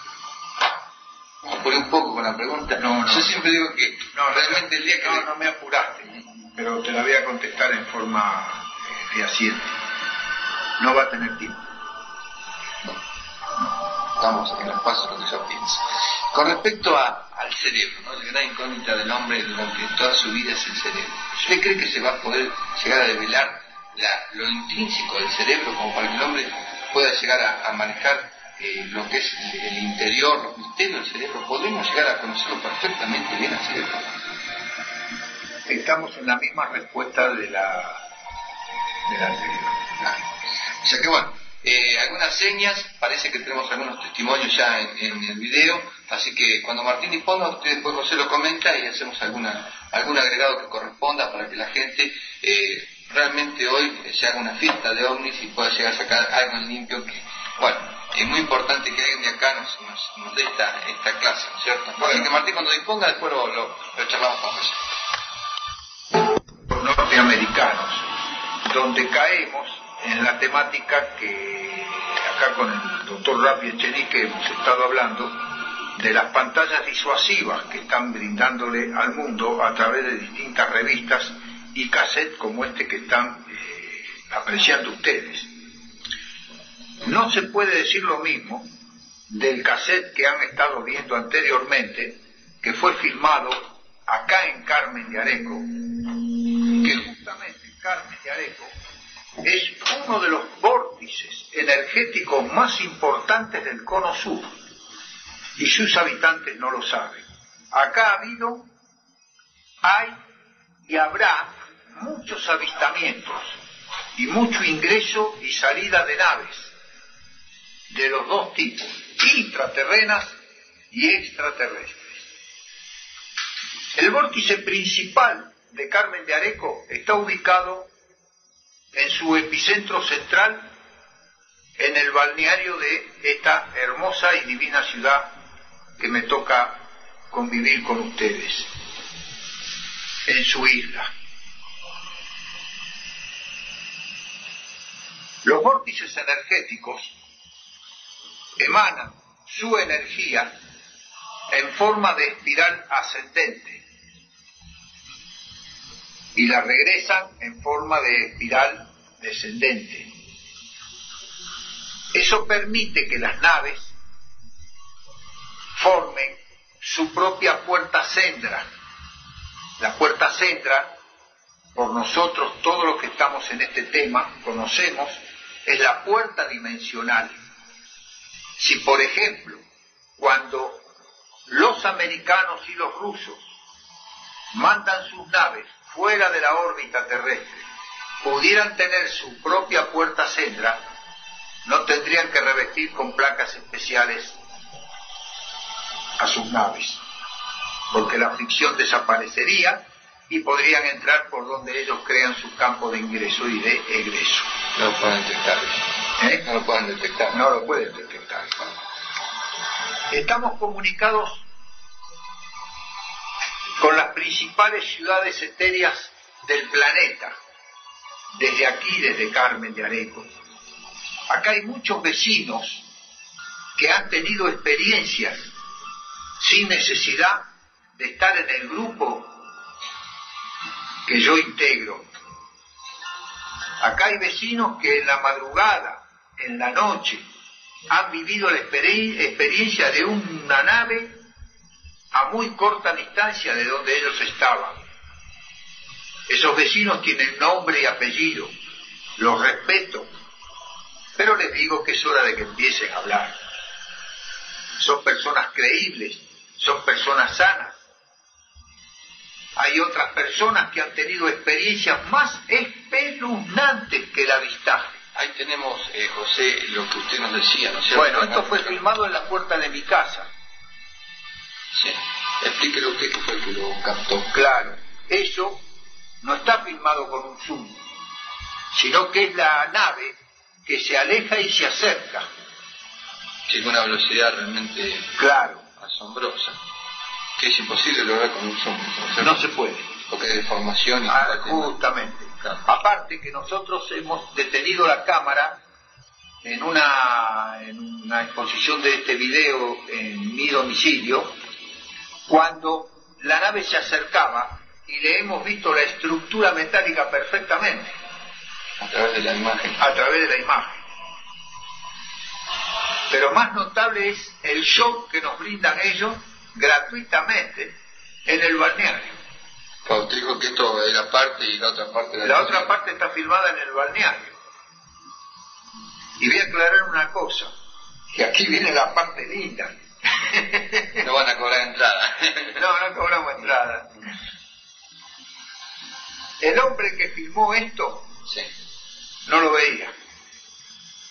Apuré un poco con la pregunta. No, no. Yo siempre digo que No, realmente el día que... No, no me apuraste, pero te la voy a contestar en forma eh, fehaciente. No va a tener tiempo. Estamos en los pasos de lo que yo pienso. Con respecto a- al cerebro, ¿no? la gran incógnita del hombre durante toda su vida es el cerebro. ¿Usted cree que se va a poder llegar a develar la- lo intrínseco del cerebro como para que el hombre pueda llegar a, a manejar eh, lo que es el, el interior, los misterios del cerebro? ¿Podemos llegar a conocerlo perfectamente bien al cerebro? Estamos en la misma respuesta de la, de la anterior. O sea que bueno, eh, algunas señas, parece que tenemos algunos testimonios ya en, en el video, así que cuando Martín disponga, usted después José lo comenta y hacemos alguna, algún agregado que corresponda para que la gente eh, realmente hoy se haga una fiesta de ovnis y pueda llegar a sacar algo en limpio que, bueno, es muy importante que alguien de acá nos, nos, nos dé esta, esta clase, ¿no es cierto? Así Bueno. que Martín cuando disponga después lo, lo, lo charlamos con José. Los norteamericanos, donde caemos en la temática que acá con el doctor Rafi Echenique hemos estado hablando, de las pantallas disuasivas que están brindándole al mundo a través de distintas revistas y cassettes como este que están eh, apreciando ustedes. No se puede decir lo mismo del cassette que han estado viendo anteriormente, que fue filmado acá en Carmen de Areco, que justamente Carmen de Areco es uno de los vórtices energéticos más importantes del cono sur y sus habitantes no lo saben. Acá ha habido, hay y habrá muchos avistamientos y mucho ingreso y salida de naves de los dos tipos, intraterrenas y extraterrestres. El vórtice principal de Carmen de Areco está ubicado en su epicentro central en el balneario de esta hermosa y divina ciudad que me toca convivir con ustedes, en su isla. Los vórtices energéticos emanan su energía en forma de espiral ascendente y la regresan en forma de espiral descendente. Eso permite que las naves formen su propia puerta sendra. La puerta sendra, por nosotros, todos los que estamos en este tema, conocemos, es la puerta dimensional. Si, por ejemplo, cuando los americanos y los rusos mandan sus naves fuera de la órbita terrestre, pudieran tener su propia puerta sendra, no tendrían que revestir con placas especiales a sus naves, porque la fricción desaparecería y podrían entrar por donde ellos crean su campo de ingreso y de egreso. No lo pueden detectar. ¿Eh? No lo pueden detectar. No lo pueden detectar. Estamos comunicados con las principales ciudades etéreas del planeta, desde aquí, desde Carmen de Areco. Acá hay muchos vecinos que han tenido experiencias sin necesidad de estar en el grupo que yo integro. Acá hay vecinos que en la madrugada, en la noche, han vivido la experi- experiencia de una nave a muy corta distancia de donde ellos estaban. Esos vecinos tienen nombre y apellido, los respeto, pero les digo que es hora de que empiecen a hablar. Son personas creíbles, son personas sanas. Hay otras personas que han tenido experiencias más espeluznantes que el avistaje. Ahí tenemos, eh, José, lo que usted nos decía, ¿no es cierto? Bueno, esto fue filmado en la puerta de mi casa. Sí. Explíquelo usted que fue el que lo captó. Claro, eso no está filmado con un zoom, sino que es la nave que se aleja y se acerca. Sí, con una velocidad realmente Claro. asombrosa que es imposible lograr con un zoom. No se puede. Porque de deformación y ah, Justamente. Aparte que nosotros hemos detenido la cámara en una, en una exposición de este video en mi domicilio, cuando la nave se acercaba y le hemos visto la estructura metálica perfectamente. A través de la imagen. A través de la imagen. Pero más notable es el show que nos brindan ellos gratuitamente en el balneario. Claro, dijo que esto era parte y la otra parte... La, la otra parte está filmada en el balneario. Y voy a aclarar una cosa, que aquí viene la parte linda. No van a cobrar entrada. No, no cobramos entrada. El hombre que filmó esto sí. no lo veía.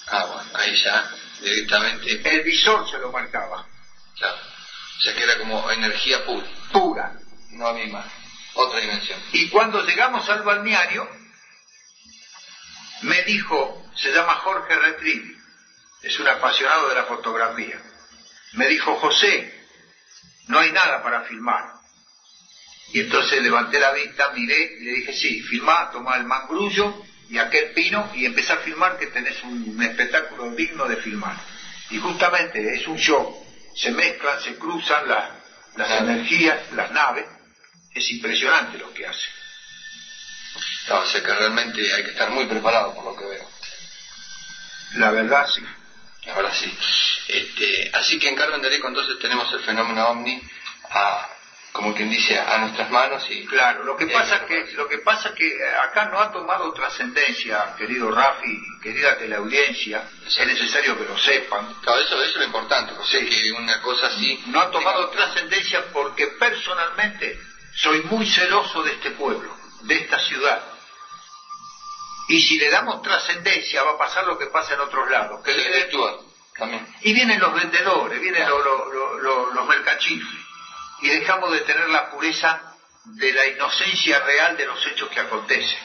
Ah, bueno, ahí ya directamente. El visor se lo marcaba. Claro. Sea que era como energía pura. Pura. No había más. Otra dimensión. Y cuando llegamos al balneario, me dijo, se llama Jorge Retrivi, es un apasionado de la fotografía. Me dijo, José, no hay nada para filmar. Y entonces levanté la vista, miré y le dije, sí, filmá, toma el mangrullo y aquel pino y empecé a filmar que tenés un, espectáculo digno de filmar. Y justamente es un show, se mezclan, se cruzan las energías, las naves, es impresionante lo que hace. o sea que realmente hay que estar muy preparado por lo que veo. La verdad sí. La verdad sí. Este, así que en Carmen de entonces tenemos el fenómeno ovni a, como quien dice, a nuestras manos y claro. Lo que pasa que lo que pasa que acá no ha tomado trascendencia, querido Rafi, querida teleaudiencia. Es necesario que lo sepan. Claro, eso, eso es lo importante, porque que una cosa así no ha tomado trascendencia porque personalmente soy muy celoso de este pueblo, de esta ciudad. Y si le damos trascendencia va a pasar lo que pasa en otros lados. Que le también. Y vienen los vendedores, vienen los mercachifles. Y dejamos de tener la pureza de la inocencia real de los hechos que acontecen.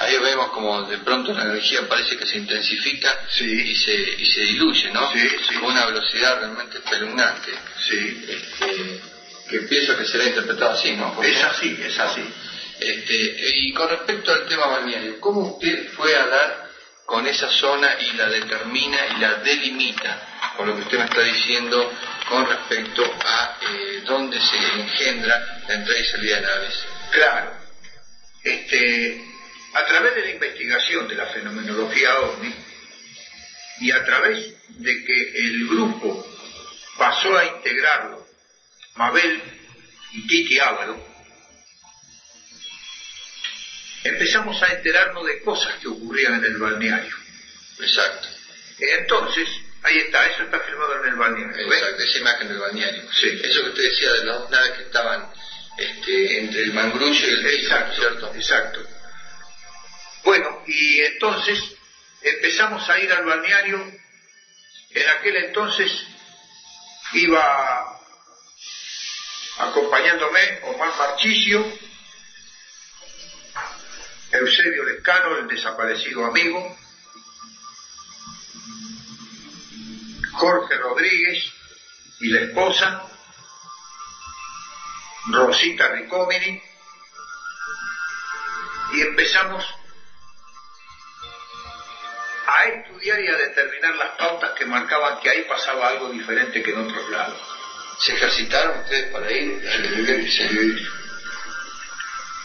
Ahí vemos como de pronto la energía parece que se intensifica y, se, y se diluye, ¿no? Sí, Con una velocidad realmente espeluznante. Sí. Este, que pienso que será interpretado así, ¿no? es así, es así. Este, y con respecto al tema balneario, ¿cómo usted fue a dar con esa zona y la determina y la delimita, con lo que usted me está diciendo con respecto a eh, dónde se engendra la entrada y salida de naves? Claro. Este, a través de la investigación de la fenomenología OVNI y a través de que el grupo pasó a integrarlo Mabel y Titi Ávalo, empezamos a enterarnos de cosas que ocurrían en el balneario. Exacto. Entonces, ahí está, eso está firmado en el balneario. Exacto, esa imagen del balneario. Sí. Eso que usted decía de las naves que estaban este, entre el mangrullo y el exacto, ¿cierto? Exacto. Bueno, y entonces empezamos a ir al balneario. En aquel entonces iba acompañándome Omar Marchicio, Eusebio Lescano, el desaparecido amigo, Jorge Rodríguez y la esposa, Rosita Ricomini, y empezamos a estudiar y a determinar las pautas que marcaban que ahí pasaba algo diferente que en otros lados. ¿Se ejercitaron ustedes para ir?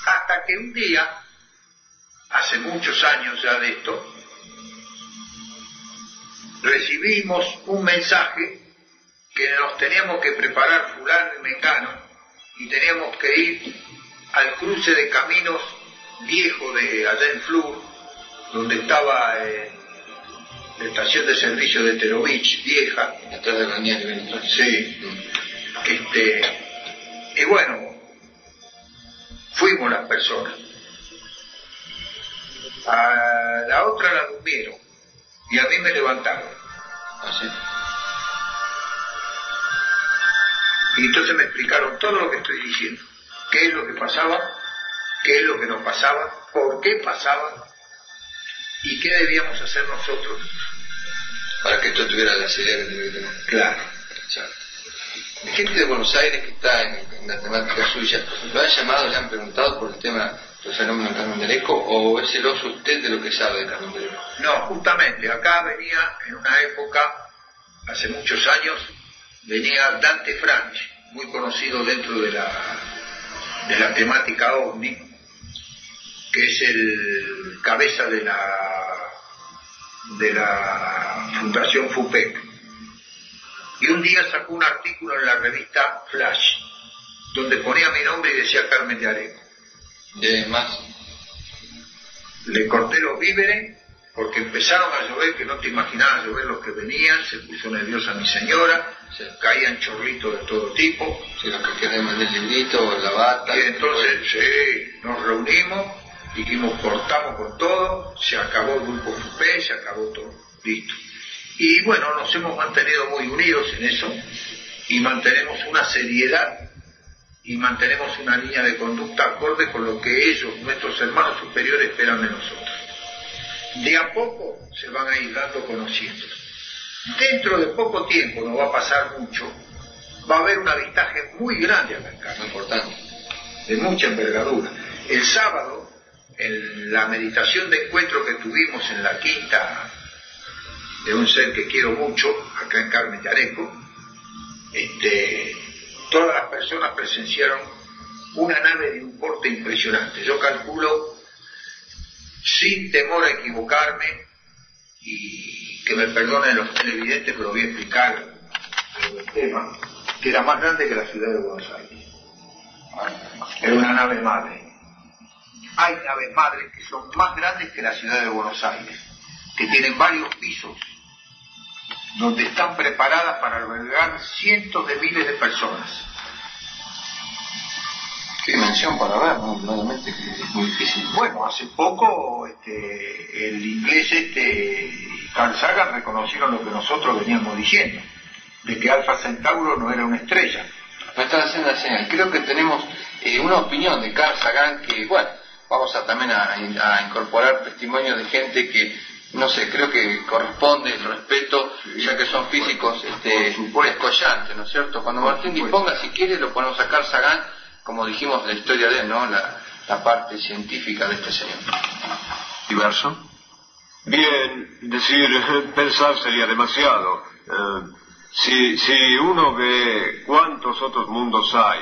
Hasta que un día hace muchos años ya de esto, recibimos un mensaje que nos teníamos que preparar fulano y mecano y teníamos que ir al cruce de caminos viejo de allá en Flur, donde estaba eh, la estación de servicio de Terovich, vieja. Atrás de la Sí. Este, y bueno, fuimos las personas a la otra la durmieron y a mí me levantaron. Así. Y entonces me explicaron todo lo que estoy diciendo. ¿Qué es lo que pasaba? ¿Qué es lo que nos pasaba? ¿Por qué pasaba? ¿Y qué debíamos hacer nosotros? Para que esto tuviera la seriedad que debe tener. Claro. gente de Buenos Aires que está en, la temática suya, ¿lo han llamado, le han preguntado por el tema del fenómeno Carmen del Eco o es celoso usted de lo que sabe de Carmen del Eco? No, justamente, acá venía en una época, hace muchos años, venía Dante Franch, muy conocido dentro de la, de la temática OVNI, que es el cabeza de la, de la Fundación FUPEC y un día sacó un artículo en la revista Flash, donde ponía mi nombre y decía Carmen de Areco. ¿Y más? Le corté los víveres porque empezaron a llover, que no te imaginabas llover los que venían, se puso nerviosa mi señora, se caían chorritos de todo tipo. Sí, los que queremos el librito, la bata. Y entonces, sí, nos reunimos, dijimos, cortamos con todo, se acabó el grupo FUPE, se acabó todo, listo. Y bueno, nos hemos mantenido muy unidos en eso y mantenemos una seriedad y mantenemos una línea de conducta acorde con lo que ellos, nuestros hermanos superiores, esperan de nosotros. De a poco se van a ir dando conociendo. Dentro de poco tiempo, no va a pasar mucho, va a haber un avistaje muy grande acá en casa. Importante. De mucha envergadura. El sábado, en la meditación de encuentro que tuvimos en la quinta de un ser que quiero mucho, acá en Carmen Yareco, este, todas las personas presenciaron una nave de un porte impresionante. Yo calculo, sin temor a equivocarme, y que me perdonen los televidentes, pero voy a explicar el tema, que era más grande que la ciudad de Buenos Aires. Era una nave madre. Hay naves madres que son más grandes que la ciudad de Buenos Aires, que tienen varios pisos donde están preparadas para albergar cientos de miles de personas. Qué dimensión para ver, ¿no? que es muy difícil. Bueno, hace poco este, el inglés este Carl Sagan reconocieron lo que nosotros veníamos diciendo, de que Alfa Centauro no era una estrella. Me están haciendo la señal. Creo que tenemos eh, una opinión de Carl Sagan que, bueno, vamos a también a, a incorporar testimonios de gente que no sé, creo que corresponde el respeto, ya que son físicos este, escollantes, ¿no es cierto? Cuando Martín disponga, si quiere, lo ponemos a Carl Sagan, como dijimos, la historia de él, ¿no? La, parte científica de este señor. ¿Diverso? Bien, decir, pensar sería demasiado. Eh, si, si uno ve cuántos otros mundos hay,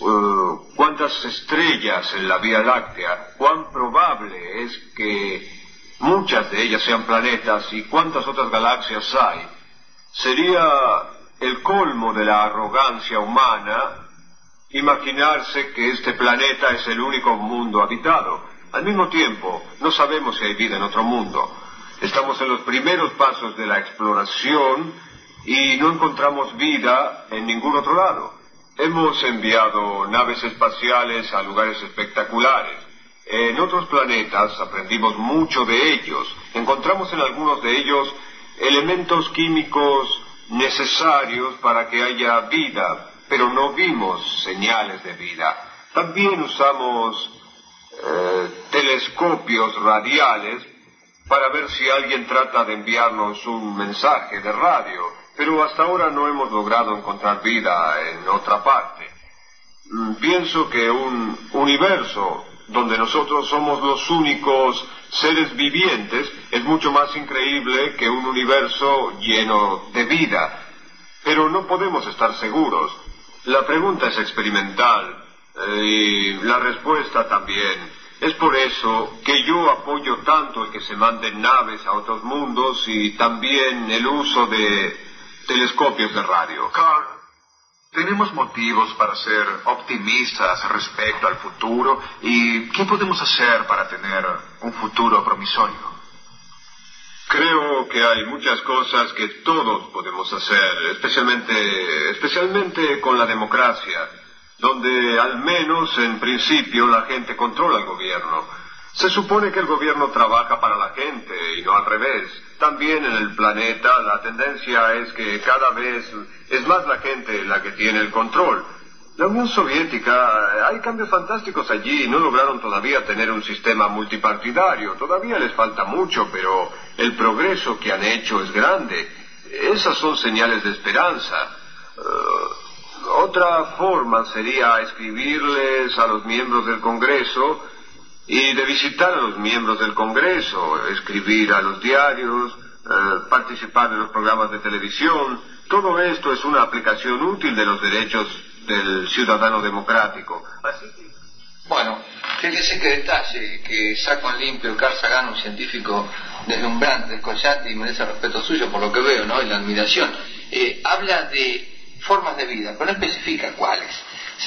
eh, cuántas estrellas en la Vía Láctea, cuán probable es que muchas de ellas sean planetas y cuántas otras galaxias hay, sería el colmo de la arrogancia humana imaginarse que este planeta es el único mundo habitado. Al mismo tiempo, no sabemos si hay vida en otro mundo. Estamos en los primeros pasos de la exploración y no encontramos vida en ningún otro lado. Hemos enviado naves espaciales a lugares espectaculares en otros planetas aprendimos mucho de ellos. Encontramos en algunos de ellos elementos químicos necesarios para que haya vida, pero no vimos señales de vida. También usamos eh, telescopios radiales para ver si alguien trata de enviarnos un mensaje de radio, pero hasta ahora no hemos logrado encontrar vida en otra parte. Mm, pienso que un universo donde nosotros somos los únicos seres vivientes, es mucho más increíble que un universo lleno de vida. Pero no podemos estar seguros. La pregunta es experimental eh, y la respuesta también. Es por eso que yo apoyo tanto el que se manden naves a otros mundos y también el uso de telescopios de radio. Tenemos motivos para ser optimistas respecto al futuro y ¿qué podemos hacer para tener un futuro promisorio? Creo que hay muchas cosas que todos podemos hacer, especialmente, especialmente con la democracia, donde al menos en principio la gente controla el gobierno. Se supone que el gobierno trabaja para la gente y no al revés. También en el planeta la tendencia es que cada vez es más la gente la que tiene el control. La Unión Soviética, hay cambios fantásticos allí, y no lograron todavía tener un sistema multipartidario, todavía les falta mucho, pero el progreso que han hecho es grande. Esas son señales de esperanza. Otra forma sería escribirles a los miembros del Congreso y de visitar a los miembros del Congreso, escribir a los diarios, eh, participar en los programas de televisión. Todo esto es una aplicación útil de los derechos del ciudadano democrático. Bueno, fíjese que detalle, que saco en limpio Carl Sagan, un científico deslumbrante, descollante y merece el respeto suyo por lo que veo, ¿no? Y la admiración. Eh, habla de formas de vida, pero no especifica cuáles.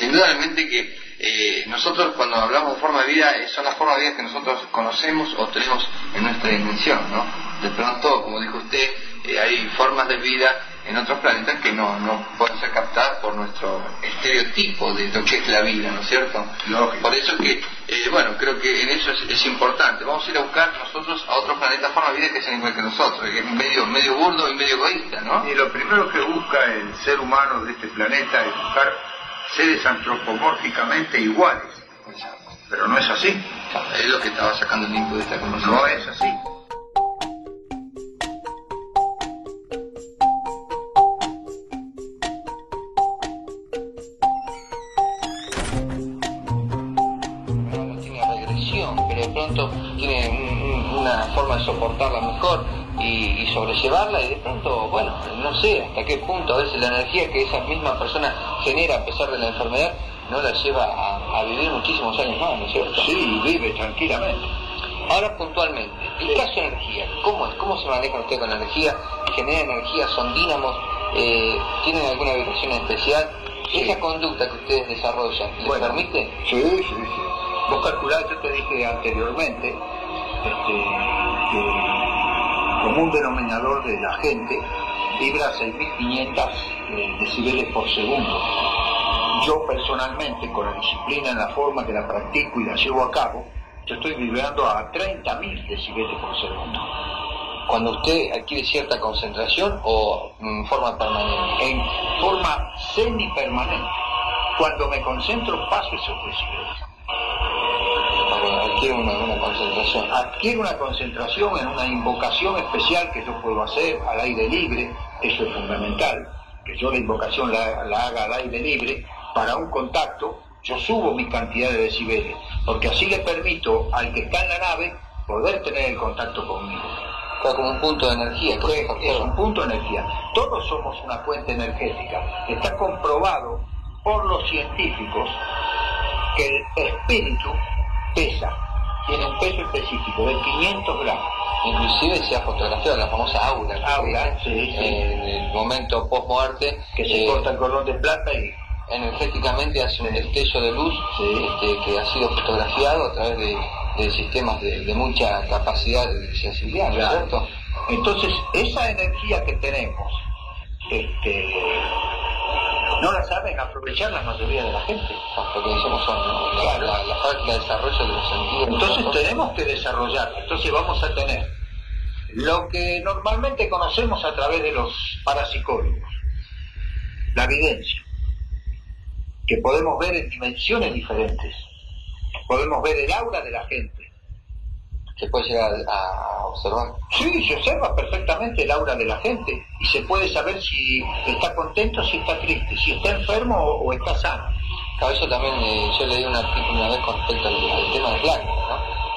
Indudablemente que eh, nosotros cuando hablamos de forma de vida eh, son las formas de vida que nosotros conocemos o tenemos en nuestra dimensión, ¿no? De pronto, como dijo usted, eh, hay formas de vida en otros planetas que no, no pueden ser captadas por nuestro estereotipo de lo que es la vida, ¿no es cierto? Por eso que, bueno, creo que en eso es, importante. Vamos a ir a buscar nosotros a otros planetas formas de vida que sean igual que nosotros, que es medio, medio burdo y medio egoísta, ¿no? Y lo primero que busca el ser humano de este planeta es buscar seres antropomórficamente iguales. Pero no es así. Es lo que estaba sacando el tiempo de esta conversación. No es así. No tiene regresión, pero de pronto tiene una forma de soportarla mejor y, sobrellevarla y de pronto, bueno, no sé hasta qué punto a veces la energía que esa misma persona genera a pesar de la enfermedad no la lleva a, vivir muchísimos años más, ¿no es cierto? Sí, vive tranquilamente. Ahora puntualmente, el caso de energía, ¿cómo es? ¿Cómo se maneja usted con la energía? ¿Genera energía? ¿Son dínamos? Eh, ¿Tienen alguna vibración especial? ¿Esa conducta que ustedes desarrollan les permite? Sí, sí, sí. Vos calculás, yo te dije anteriormente, este, que como un denominador de la gente, vibra a 6.500 eh, decibeles por segundo. Yo personalmente, con la disciplina en la forma que la practico y la llevo a cabo, yo estoy vibrando a 30.000 decibeles por segundo. Cuando usted adquiere cierta concentración o en forma permanente? En forma semipermanente. Cuando me concentro paso esos decibeles adquiere una, concentración. Adquiere una concentración en una invocación especial que yo puedo hacer al aire libre, eso es fundamental, que yo la invocación la, haga al aire libre para un contacto, yo subo mi cantidad de decibeles, porque así le permito al que está en la nave poder tener el contacto conmigo. Está como un punto de energía. Es un punto de energía. Todos somos una fuente energética. Está comprobado por los científicos que el espíritu pesa tiene un peso específico de 500 gramos. Inclusive se ha fotografiado la famosa aura, aura sí, sí. en el momento post-muerte. Que se eh, corta el cordón de plata y energéticamente hace un destello de luz este, que ha sido fotografiado a través de, sistemas de, mucha capacidad de sensibilidad, ¿no es cierto? Entonces, esa energía que tenemos, este, no la saben aprovechar la mayoría de la gente. Porque decimos son la, falta de desarrollo de los sentidos. Entonces tenemos que desarrollar, entonces vamos a tener lo que normalmente conocemos a través de los parapsicólogos, la evidencia, que podemos ver en dimensiones diferentes, podemos ver el aura de la gente, ¿Se puede llegar a, observar? Sí, se observa perfectamente el aura de la gente y se puede saber si está contento, si está triste, si está enfermo o, está sano. Claro, también eh, yo leí un artículo una vez con respecto al, tema de lágrimas, ¿no?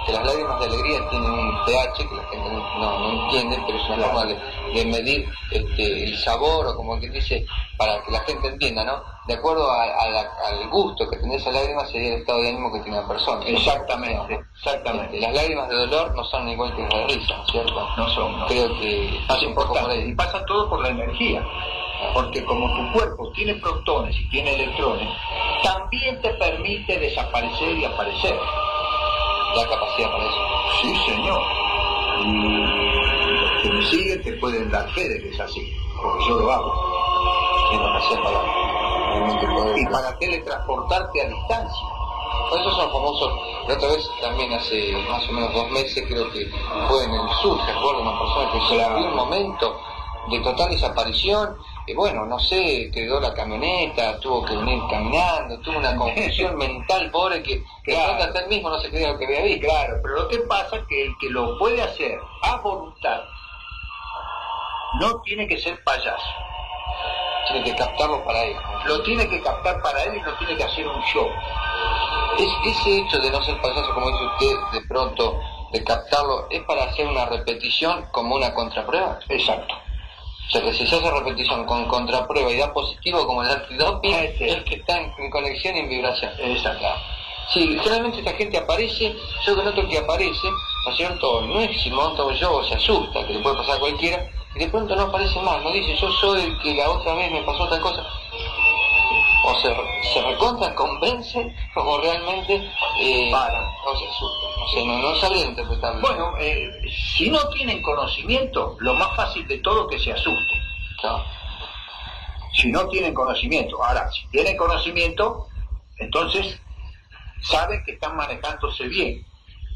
Que las lágrimas de alegría tienen un pH que la gente no, no entiende, pero es una forma de, medir este, el sabor o como que dice, para que la gente entienda, ¿no? De acuerdo al gusto que tiene esa lágrima sería el estado de ánimo que tiene la persona. Exactamente, exactamente. Las lágrimas de dolor no son igual que las de risa, ¿cierto? No son. Creo que poco por Y pasa todo por la energía. Porque como tu cuerpo tiene protones y tiene electrones, también te permite desaparecer y aparecer da capacidad para eso. Sí, señor. Y los que me siguen te pueden dar fe de que es así, porque yo lo hago. Capacidad para Y para teletransportarte a distancia. Por eso son famosos. La otra vez, también hace más o menos dos meses, creo que fue en el sur, ¿se acuerda? Una persona que se un momento de total desaparición y bueno, no sé, quedó la camioneta, tuvo que venir caminando, tuvo una confusión mental pobre que, que hasta él mismo no se creía lo que había visto. Claro, pero lo que pasa es que el que lo puede hacer a voluntad no tiene que ser payaso. tiene que captarlo para él. Lo tiene que captar para él y no tiene que hacer un show. Es, ese hecho de no ser payaso, como dice usted, de pronto, de captarlo, ¿es para hacer una repetición como una contraprueba? Exacto. O sea que si se hace repetición con contraprueba y da positivo como el antidoping, Este. es que está en, en conexión y en vibración. Exacto. Sí, generalmente esta gente aparece, yo que noto que aparece, ¿no es cierto? No es si monta o yo, se asusta, que le puede pasar a cualquiera, y de pronto no aparece más, no dice yo soy el que la otra vez me pasó tal cosa. O se, se recontra, convence, o realmente eh, Para. o se asusta. O sea, no, no sabría interpretarlo. Bueno, eh, si no tienen conocimiento, lo más fácil de todo es que se asusten. Claro. Si no tienen conocimiento. Ahora, si tienen conocimiento, entonces saben que están manejándose bien,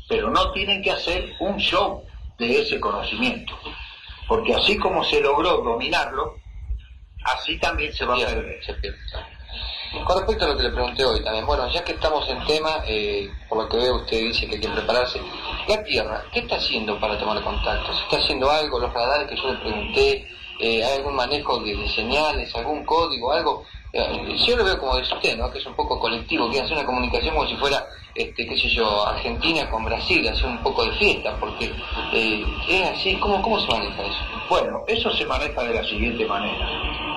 pero no tienen que hacer un show de ese conocimiento. Porque así como se logró dominarlo, así también se va a perder. se pierde, claro. Con respecto a lo que le pregunté hoy también, bueno, ya que estamos en tema, eh, por lo que veo usted dice que hay que prepararse. La Tierra, ¿qué está haciendo para tomar contacto? ¿Se está haciendo algo? ¿Los radares que yo le pregunté? Eh, ¿Hay algún manejo de, señales, algún código, algo? Eh, yo lo veo como dice usted, ¿no? Que es un poco colectivo, que hace una comunicación como si fuera, este, qué sé yo, Argentina con Brasil, hacer un poco de fiesta, porque es así, ¿cómo, ¿cómo se maneja eso? Bueno, eso se maneja de la siguiente manera.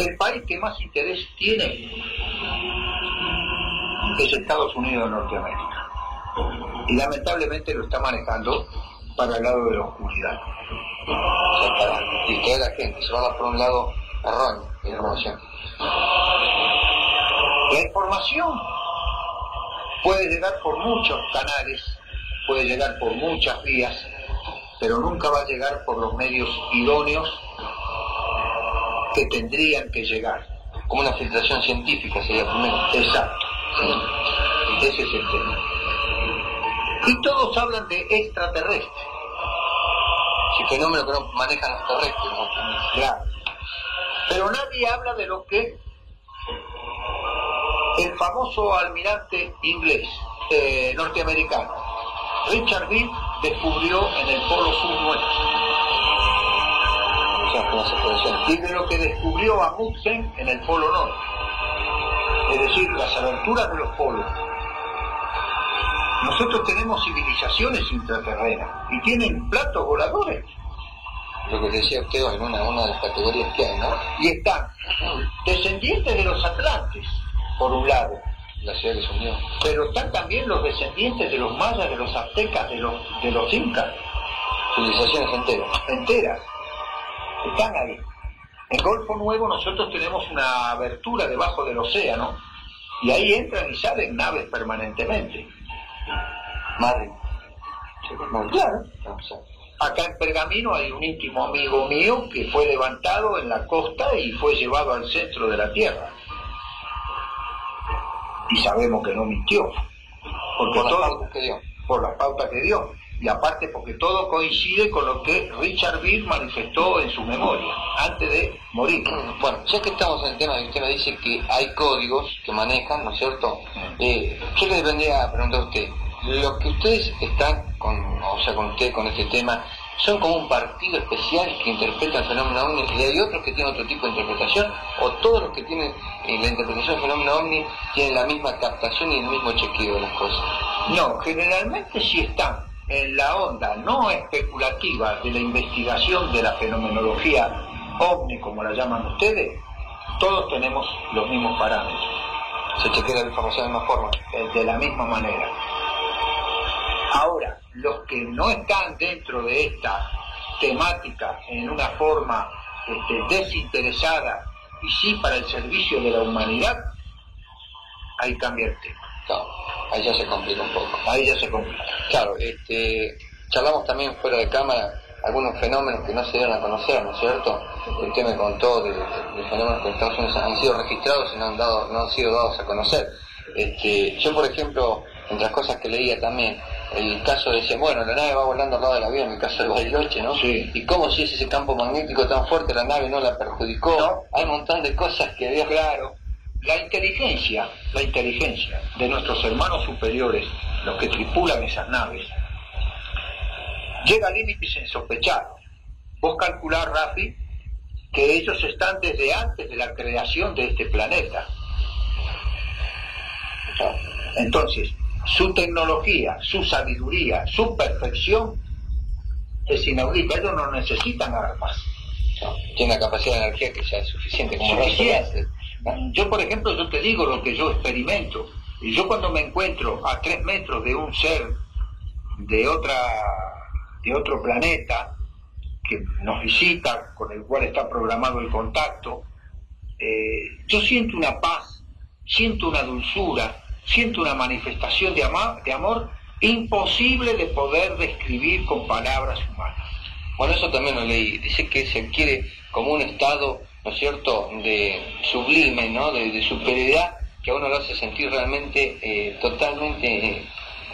El país que más interés tiene es Estados Unidos de Norteamérica. Y lamentablemente lo está manejando para el lado de la oscuridad. O sea, para la gente, llevarla por un lado erróneo de información. La información puede llegar por muchos canales, puede llegar por muchas vías, pero nunca va a llegar por los medios idóneos que tendrían que llegar. Como una filtración científica sería primero. Exacto. Ese es el tema. Y todos hablan de extraterrestre. Si fenómeno que no manejan los terrestres. Claro. Pero nadie habla de lo que el famoso almirante inglés, eh, norteamericano, Richard Beale, descubrió en el Polo Sur nuestro. Y de lo que descubrió Amundsen en el Polo Norte. Es decir, las aberturas de los polos. Nosotros tenemos civilizaciones intraterrenas y tienen platos voladores. Lo que decía usted hoy, una, una de las categorías que hay, ¿no? Y están descendientes de los atlantes, por un lado, La ciudad que se unió. pero están también los descendientes de los mayas, de los aztecas, de los, de los incas, Civilizaciones enteras. enteras. Están ahí. En Golfo Nuevo nosotros tenemos una abertura debajo del océano y ahí entran y salen naves permanentemente. Madre. Claro. Acá en Pergamino hay un íntimo amigo mío que fue levantado en la costa y fue llevado al centro de la tierra. Y sabemos que no mintió. Porque por las todo, pautas que dio. por las pautas que dio. Y aparte porque todo coincide con lo que Richard Beale manifestó en su memoria, antes de morir. Bueno, ya que estamos en el tema y usted me dice que hay códigos que manejan, ¿no es cierto? Eh, yo le vendría a preguntar a usted, los que ustedes están con, o sea, con usted con este tema, ¿son como un partido especial que interpreta el fenómeno ovni y hay otros que tienen otro tipo de interpretación? ¿O todos los que tienen eh, la interpretación del fenómeno ovni tienen la misma captación y el mismo chequeo de las cosas? No, generalmente si están en la onda no especulativa de la investigación de la fenomenología ovni, como la llaman ustedes, todos tenemos los mismos parámetros. Se chequea la información de la misma forma. eh, de la misma manera. Ahora, los que no están dentro de esta temática en una forma este, desinteresada y sí para el servicio de la humanidad, ahí cambia el tema, Claro, ahí ya se complica un poco. ahí ya se complica. Claro, este, charlamos también fuera de cámara algunos fenómenos que no se dieron a conocer, ¿no es cierto? Usted me contó de, de fenómenos que en Estados Unidos han sido registrados y no han, dado, no han sido dados a conocer. Este, yo, por ejemplo, entre las cosas que leía también, el caso decía, bueno, la nave va volando al lado del avión, el caso de Bariloche, ¿no? Sí. Y cómo si es ese campo magnético tan fuerte, la nave no la perjudicó. No. Hay un montón de cosas que había Claro, la inteligencia, la inteligencia de nuestros hermanos superiores, los que tripulan esas naves, llega a límites insospechados. Vos calculás, Rafi, que ellos están desde antes de la creación de este planeta. Entonces, su tecnología, su sabiduría, su perfección es inaudita. Ellos no necesitan armas. Tiene una capacidad de energía que ya es suficiente. Como Suficiente. Yo, por ejemplo, yo te digo lo que yo experimento. Y yo cuando me encuentro a tres metros de un ser de otra de otro planeta que nos visita, con el cual está programado el contacto, eh, yo siento una paz, siento una dulzura, siento una manifestación de, de amor imposible de poder describir con palabras humanas. Bueno, eso también lo leí. Dice que se adquiere como un estado, ¿no es cierto?, de sublime, ¿no?, de, superioridad, que a uno lo hace sentir realmente eh, totalmente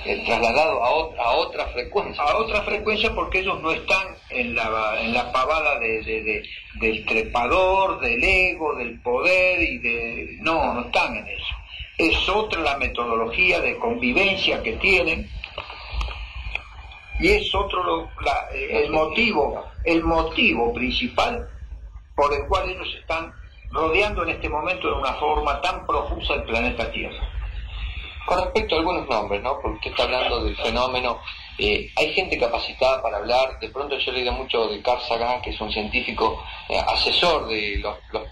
eh, trasladado a, otra frecuencia. A otra frecuencia porque ellos no están en la, en la pavada de, del trepador, del ego, del poder y de... No, no están en eso es otra la metodología de convivencia que tienen y es otro el motivo, el motivo principal por el cual ellos están rodeando en este momento de una forma tan profusa el planeta Tierra. Con respecto a algunos nombres, ¿no? Porque usted está hablando del fenómeno, eh, hay gente capacitada para hablar, de pronto yo he leído mucho de Carl Sagan, que es un científico eh, asesor de los, los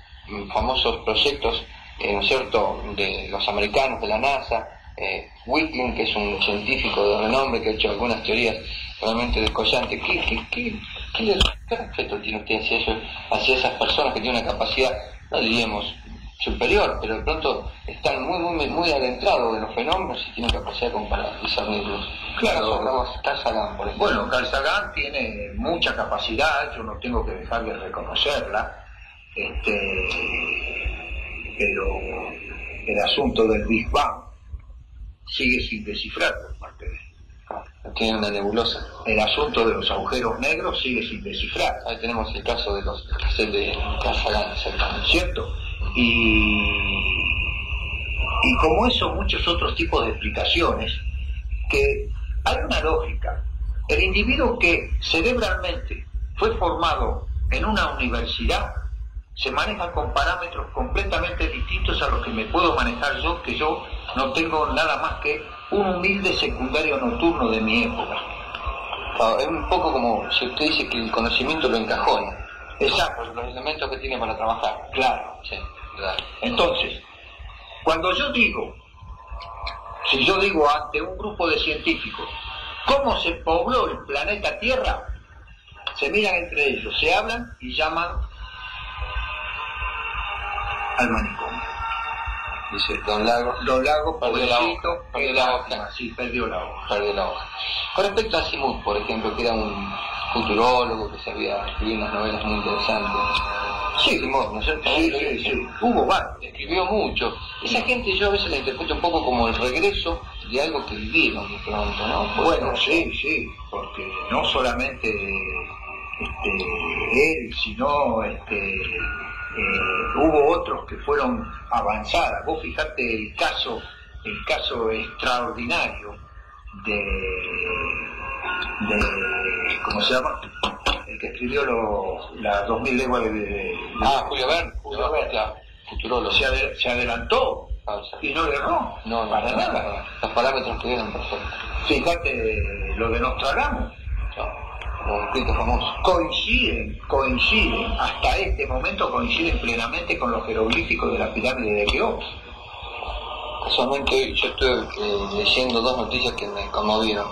famosos proyectos eh, ¿no es cierto?, de los americanos, de la NASA, eh, que es un científico de renombre que ha hecho algunas teorías realmente descollantes. ¿Qué, qué, qué, qué, respeto tiene usted hacia, esas personas que tienen una capacidad, no diríamos superior, pero de pronto están muy, muy, muy adentrados de los fenómenos y tienen capacidad como para discernirlos? Claro, Carl Sagan, por ejemplo. Bueno, Carl Sagan tiene mucha capacidad, yo no tengo que dejar de reconocerla. Este, pero el asunto del Big Bang sigue sin descifrar él. Tiene una nebulosa. El asunto de los agujeros negros sigue sin descifrar. Ahí tenemos el caso de los de Casa ¿cierto? Y, y como eso, muchos otros tipos de explicaciones, que hay una lógica. El individuo que cerebralmente fue formado en una universidad se maneja con parámetros completamente distintos a los que me puedo manejar yo, que yo no tengo nada más que un humilde secundario nocturno de mi época. es un poco como si usted dice que el conocimiento lo encajona. Exacto. Los elementos que tiene para trabajar. Claro. Sí, Entonces, cuando yo digo, si yo digo ante un grupo de científicos, ¿cómo se pobló el planeta Tierra? Se miran entre ellos, se hablan y llaman al manicomio. Dice Don Lago. Don Lago, perdió la hoja. Perdió la hoja. Sí, perdió la hoja. Perdió la hoja. Con respecto a Simut, por ejemplo, que era un futurólogo que sabía escribir unas novelas muy interesantes. Sí, Simut, ¿no es cierto? Sí, sí, sí. Hubo más. Escribió mucho. Esa gente yo a veces la interpreto un poco como el regreso de algo que vivieron de pronto, ¿no? bueno, sí, sí, porque no solamente este, él, sino este, eh, hubo otros que fueron avanzadas. Vos fijate el caso, el caso extraordinario de, de ¿cómo se llama? El que escribió los, las 2000 lenguas de, Ah, Julio Verne, Julio Verne, Se, se adelantó ah, y no le erró. No, para nada. Los parámetros que dieron perfecto. Fíjate lo de Nostradamus famosos. Coinciden, coinciden, hasta este momento coinciden plenamente con los jeroglíficos de la pirámide de Keops. Casualmente yo estoy eh, leyendo dos noticias que me conmovieron.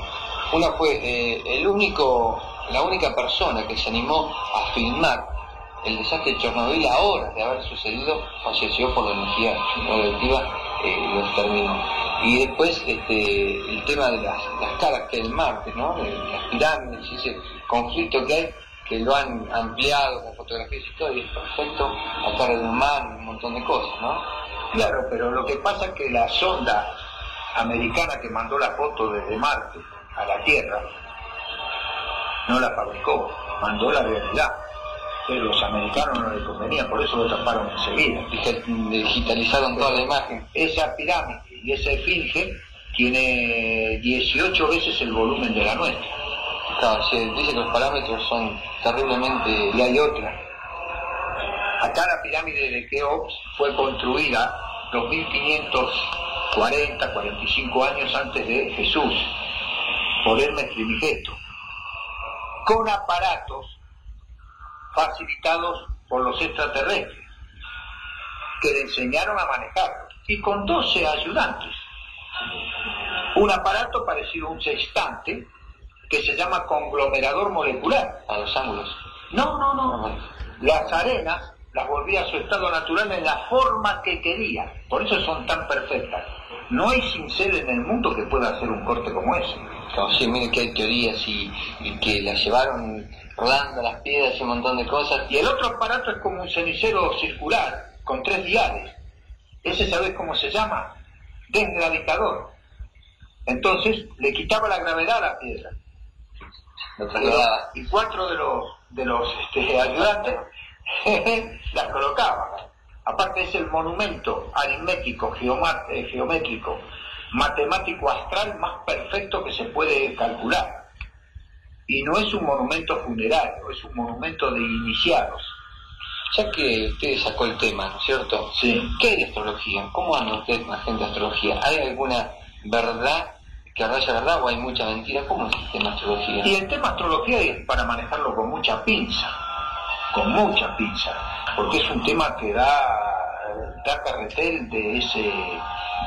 Una fue eh, el único, la única persona que se animó a filmar el desastre de Chernobyl ahora de haber sucedido falleció por la energía radioactiva eh, lo. Y después este, el tema de las, caras que el Marte, ¿no? las pirámides, ese conflicto que hay, que lo han ampliado con fotografías y todo, y es perfecto, a cara de humano, un montón de cosas, ¿no? Claro, pero lo que pasa que la sonda americana que mandó la foto desde Marte a la Tierra, no la fabricó, mandó la realidad. Pero los americanos no les convenía, por eso lo taparon enseguida. Digitalizaron toda la imagen. Esa pirámide y esa esfinge tiene 18 veces el volumen de la nuestra. Claro, se dice que los parámetros son terriblemente... Y hay otra. Acá la pirámide de Keops fue construida 2540, 45 años antes de Jesús, por Hermes Trimigesto, con aparatos facilitados por los extraterrestres, que le enseñaron a manejarlos, y con 12 ayudantes. Un aparato parecido a un sextante, que se llama conglomerador molecular. A los ángulos. No, no, no. Las arenas las volvía a su estado natural en la forma que quería. Por eso son tan perfectas. No hay cincel en el mundo que pueda hacer un corte como ese. Sí, mire que hay teorías y, y que las llevaron rodando las piedras y un montón de cosas. Y el otro aparato es como un cenicero circular, con tres diales. Ese, ¿sabes cómo se llama? Desgravitador. Entonces, le quitaba la gravedad a la piedra. Lo trasladaba. Y cuatro de los, de los este, ayudantes las colocaban. Aparte es el monumento aritmético, eh, geométrico, matemático astral más perfecto que se puede calcular. Y no es un monumento funerario, es un monumento de iniciados. Ya que usted sacó el tema, ¿no es cierto? Sí. ¿Qué de astrología? ¿Cómo anda usted con la gente de astrología? ¿Hay alguna verdad que raya verdad o hay mucha mentira? ¿Cómo es el tema astrología? Y el tema astrología es para manejarlo con mucha pinza, con mucha pinza, porque es un tema que da, da carretel de ese,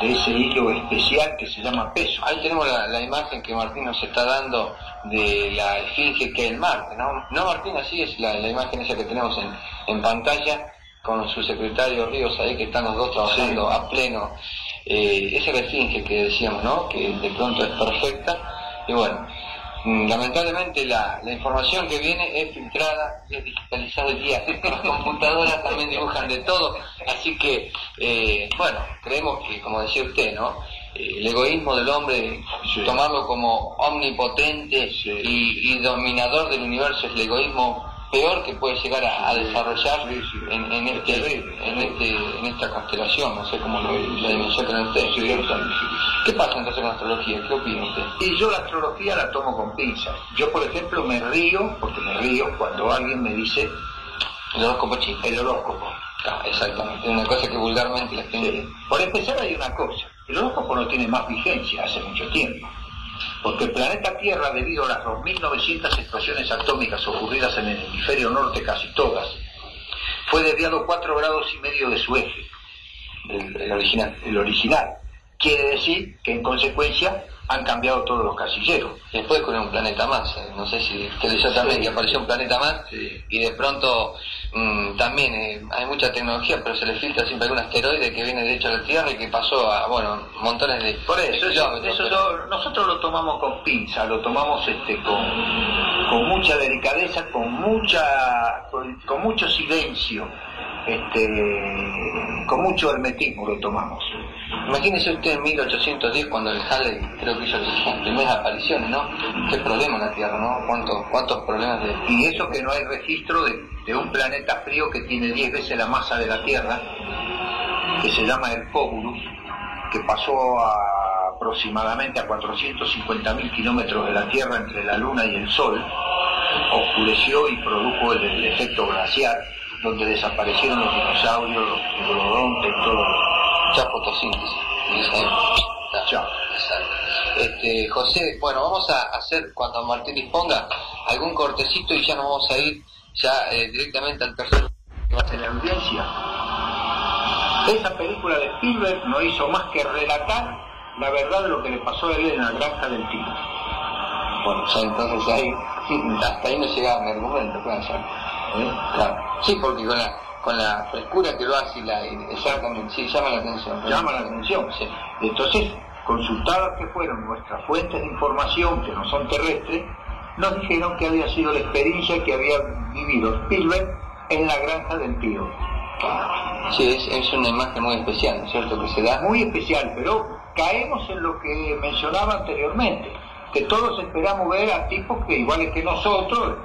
de ese hilo especial que se llama peso. Ahí tenemos la, la imagen que Martín nos está dando de la esfinge que es el Marte, ¿no? No, Martín, así es la, la imagen esa que tenemos en, en pantalla con su secretario Ríos ahí que están los dos trabajando a pleno. Eh, esa es la esfinge que decíamos, ¿no? Que de pronto es perfecta. Y bueno, lamentablemente la, la información que viene es filtrada, es digitalizada hoy día. Las computadoras también dibujan de todo. Así que, eh, bueno, creemos que, como decía usted, ¿no? Eh, el egoísmo del hombre, tomarlo como omnipotente y, y dominador del universo es el egoísmo peor que puede llegar a, a desarrollar en, en este, en, este, en esta constelación, no sé cómo lo, dimensionan ustedes. ¿Qué pasa entonces con la astrología? ¿Qué opina usted? Y yo la astrología la tomo con pinzas. Yo, por ejemplo, me río, porque me río cuando alguien me dice El horóscopo chino. el horóscopo. Ah, exactamente, una cosa que vulgarmente la gente... Sí. Por empezar hay una cosa, el horóscopo no tiene más vigencia hace mucho tiempo, porque el planeta Tierra, debido a las 2.900 explosiones atómicas ocurridas en el hemisferio norte, casi todas, fue desviado 4 grados y medio de su eje, el, el original, el original. Quiere decir que en consecuencia han cambiado todos los casilleros. Después con un planeta más, eh, no sé si usted leyó también que apareció un planeta más Sí. y de pronto mm, también eh, hay mucha tecnología, pero se le filtra siempre algún asteroide que viene de hecho a la Tierra y que pasó a, bueno, montones de Por eso, de eso, eso lo- nosotros lo tomamos con pinza, lo tomamos este con, con mucha delicadeza, con mucha con, con mucho silencio, este con mucho hermetismo lo tomamos. Imagínese usted en 1810 cuando el Halley creo que hizo sus primeras apariciones, ¿no? Qué problema en la Tierra, ¿no? ¿Cuántos, cuántos problemas de... Y eso que no hay registro de, de un planeta frío que tiene 10 veces la masa de la Tierra, que se llama el Cóbulus, que pasó a aproximadamente a 450.000 kilómetros de la Tierra entre la Luna y el Sol, oscureció y produjo el, el efecto glaciar, donde desaparecieron los dinosaurios, los megalodontes, todo. Ya fotosíntesis. Exacto. Este, José, bueno, vamos a hacer, cuando Martín disponga, algún cortecito y ya nos vamos a ir ya eh, directamente al tercer... en la audiencia. Esa película de Spielberg no hizo más que relatar la verdad de lo que le pasó a él en la granja del Tigre. Bueno, ya entonces ahí, hasta ahí no llegaba mi argumento, claro. ¿Eh? Claro. Sí, porque con la, con la frescura que lo hace y la... Exactamente, sí, llama la atención. Llama la atención. Sí. Entonces, consultadas que fueron nuestras fuentes de información, que no son terrestres, nos dijeron que había sido la experiencia que había vivido Spielberg en la granja del tío. Sí, es, es una imagen muy especial, ¿no es cierto? Que se da... Muy especial, pero caemos en lo que mencionaba anteriormente, que todos esperamos ver a tipos que iguales que nosotros,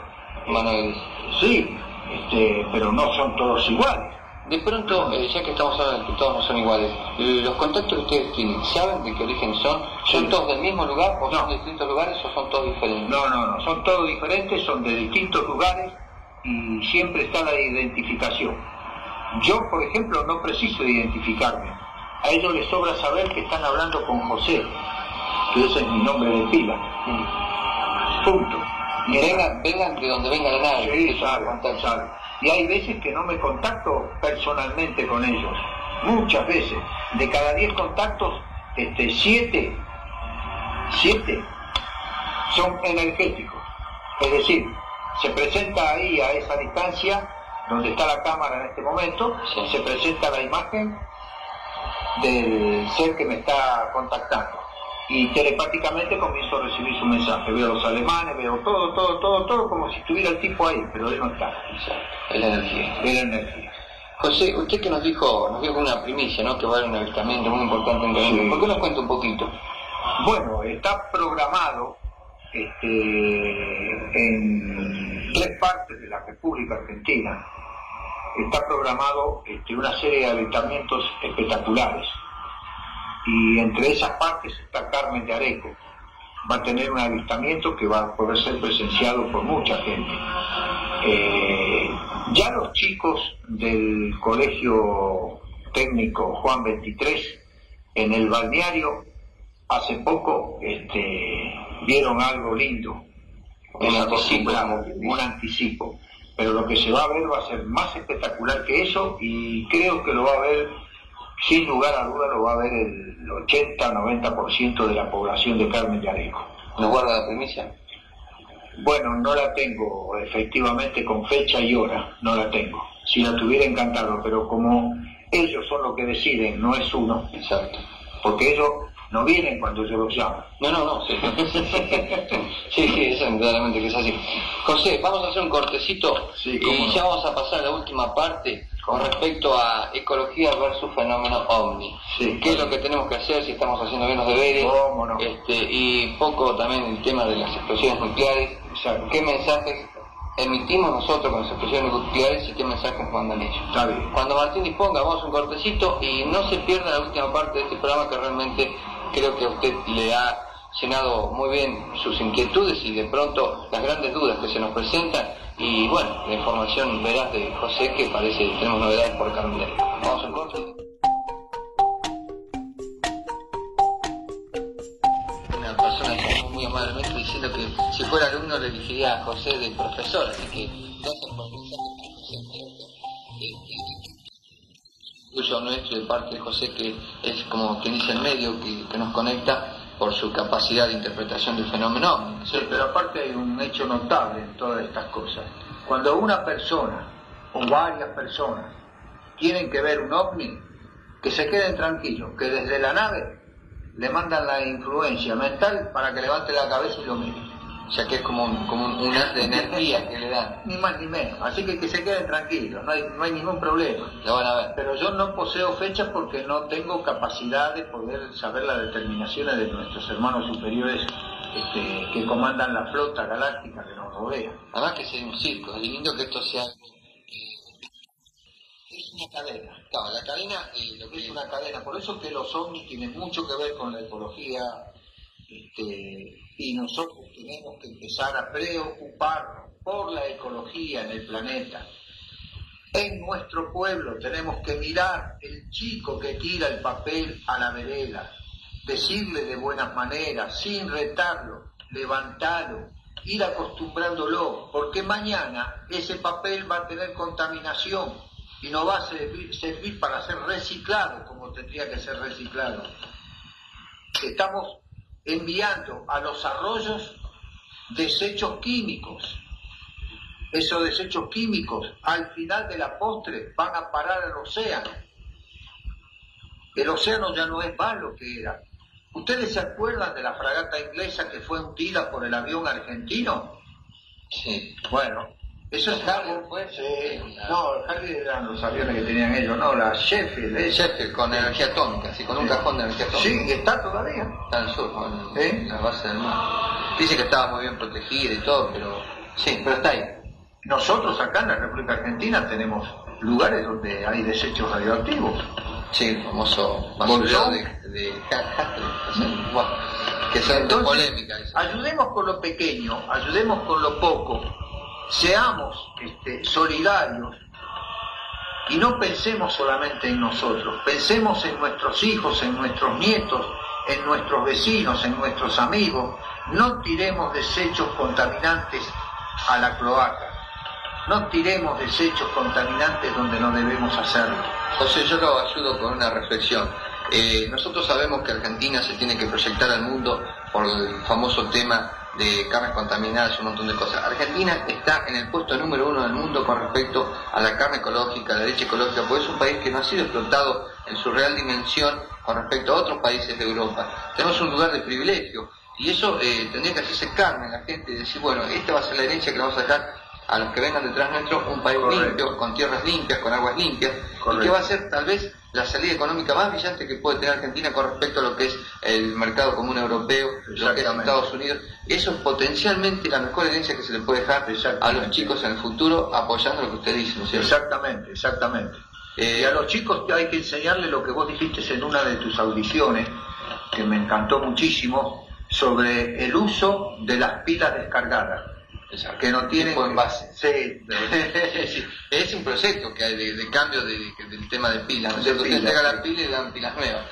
Manuel. sí, este, pero no son todos iguales. De pronto, eh, ya que estamos hablando de que todos no son iguales, los contactos que ustedes tienen, ¿saben de qué origen son? ¿Son Sí. todos del mismo lugar o son de distintos lugares o son todos diferentes? No, no, no, son todos diferentes, son de distintos lugares y siempre está la identificación. Yo, por ejemplo, no preciso identificarme. A ellos les sobra saber que están hablando con José, que ese es mi nombre de pila. Punto. Vengan, vengan de donde venga la nave. Sí, sabe, sabe. Y hay veces que no me contacto personalmente con ellos. Muchas veces. De cada 10 contactos, este, 7, 7 son energéticos. Es decir, se presenta ahí a esa distancia, donde está la cámara en este momento, Sí. se presenta la imagen del ser que me está contactando. Y telepáticamente comienzo a recibir su mensaje. Veo los alemanes, veo todo, todo, todo, todo como si estuviera el tipo ahí, pero él no está. Es la energía. Era energía. José, usted que nos dijo, nos dijo una primicia, ¿no? Que va a haber un avistamiento muy importante en Colombia. Sí. ¿Por qué nos cuenta un poquito? Bueno, está programado este, en tres partes de la República Argentina. Está programado este, una serie de avistamientos espectaculares. Y entre esas partes está Carmen de Areco. Va a tener un avistamiento que va a poder ser presenciado por mucha gente. Eh, ya los chicos del Colegio Técnico Juan 23 en el balneario hace poco este, vieron algo lindo, Un anticipo, un anticipo. Pero lo que se va a ver va a ser más espectacular que eso y creo que lo va a ver, sin lugar a duda, lo va a ver el 80-90% de la población de Carmen de Areco. ¿Nos guarda la primicia? Bueno, no la tengo efectivamente con fecha y hora, no la tengo. Si la tuviera encantado, pero como ellos son los que deciden, no es uno, Exacto. porque ellos no vienen cuando yo los llamo. No, no, no, sí. sí, sí, eso indudablemente que es así. José, vamos a hacer un cortecito Sí, y no. ya vamos a pasar a la última parte con respecto a ecología versus fenómeno ovni. Sí. ¿Qué es lo que tenemos que hacer si estamos haciendo bien los deberes? No. Este, y poco también el tema de las explosiones nucleares. Exacto. ¿Qué mensajes emitimos nosotros con las explosiones nucleares y qué mensajes mandan ellos? Está bien. Cuando Martín disponga, vamos a un cortecito y no se pierda la última parte de este programa que realmente creo que a usted le ha llenado muy bien sus inquietudes y de pronto las grandes dudas que se nos presentan y bueno, la información veraz de José que parece que tenemos novedades por Carmen. Vamos a un corte. Una persona que llamó muy amablemente diciendo que si fuera alumno le elegiría a José de profesor, así que gracias por el mensaje, José. Eh, tuyo nuestro de parte de José que es como quien dice el medio que, que nos conecta por su capacidad de interpretación del fenómeno ovni, ¿no es Sí, pero aparte hay un hecho notable en todas estas cosas. Cuando una persona o varias personas tienen que ver un ovni, que se queden tranquilos, que desde la nave le mandan la influencia mental para que levante la cabeza y lo mire. O sea que es como un, como un, un haz de energía que le dan, Ni más ni menos. Así que que se queden tranquilos, no hay, no hay ningún problema. lo van a ver. Pero yo no poseo fechas porque no tengo capacidad de poder saber las determinaciones de nuestros hermanos superiores este, que comandan la flota galáctica que nos rodea. Además que es un circo, es lindo que esto sea... Es una cadena. Claro, la cadena, eh, lo que Es una cadena. Por eso que los ovnis tienen mucho que ver con la ecología este, y nosotros tenemos que empezar a preocuparnos por la ecología en el planeta. En nuestro pueblo tenemos que mirar el chico que tira el papel a la vereda, decirle de buenas maneras, sin retarlo, levantarlo, ir acostumbrándolo, porque mañana ese papel va a tener contaminación y no va a servir, servir para ser reciclado como tendría que ser reciclado. Estamos enviando a los arroyos desechos químicos. Esos desechos químicos al final de la postre van a parar al océano. El océano ya no es más lo que era. ¿Ustedes se acuerdan de la fragata inglesa que fue hundida por el avión argentino? Sí. Bueno, eso es algo, pues, eh, no, Harley eran los aviones que tenían ellos, no, la Sheffield, ¿eh? Sheffield con energía atómica, sí, con un Sí. cajón de energía atómica. Sí, está todavía. Está al sur, con ¿Eh? la base del mar. Dice que estaba muy bien protegida y todo, pero sí, pero está ahí. Nosotros acá en la República Argentina tenemos lugares donde hay desechos radioactivos. Sí, el famoso basurero de, de Hatley, o sea, bueno, que son Entonces, polémica eso. ayudemos con lo pequeño, ayudemos con lo poco, seamos este, solidarios Y no pensemos solamente en nosotros, pensemos en nuestros hijos, en nuestros nietos, en nuestros vecinos, en nuestros amigos. No tiremos desechos contaminantes a la cloaca. No tiremos desechos contaminantes donde no debemos hacerlo. José, yo lo ayudo con una reflexión. Eh, nosotros sabemos que Argentina se tiene que proyectar al mundo por el famoso tema de carnes contaminadas y un montón de cosas. Argentina está en el puesto número uno del mundo con respecto a la carne ecológica, la leche ecológica, porque es un país que no ha sido explotado en su real dimensión con respecto a otros países de Europa. Tenemos un lugar de privilegio y eso eh, tendría que hacerse carne en la gente y decir, bueno, esta va a ser la herencia que vamos a dejar a los que vengan detrás nuestro, un país limpio, con tierras limpias, con aguas limpias, y que va a ser tal vez la salida económica más brillante que puede tener Argentina con respecto a lo que es el mercado común europeo, lo que es Estados Unidos. Eso es potencialmente la mejor herencia que se le puede dejar a los chicos en el futuro, apoyando lo que usted dice, ¿no es cierto? Exactamente, exactamente. Eh, y a los chicos hay que enseñarle lo que vos dijiste en una de tus audiciones, que me encantó muchísimo, sobre el uso de las pilas descargadas. Que no tienen Tipo envase. Sí, Sí, es un proyecto que hay de, de cambio de- del tema de pilas, ¿no es De cierto? Usted pilas, entrega sí. la pila y dan pilas nuevas.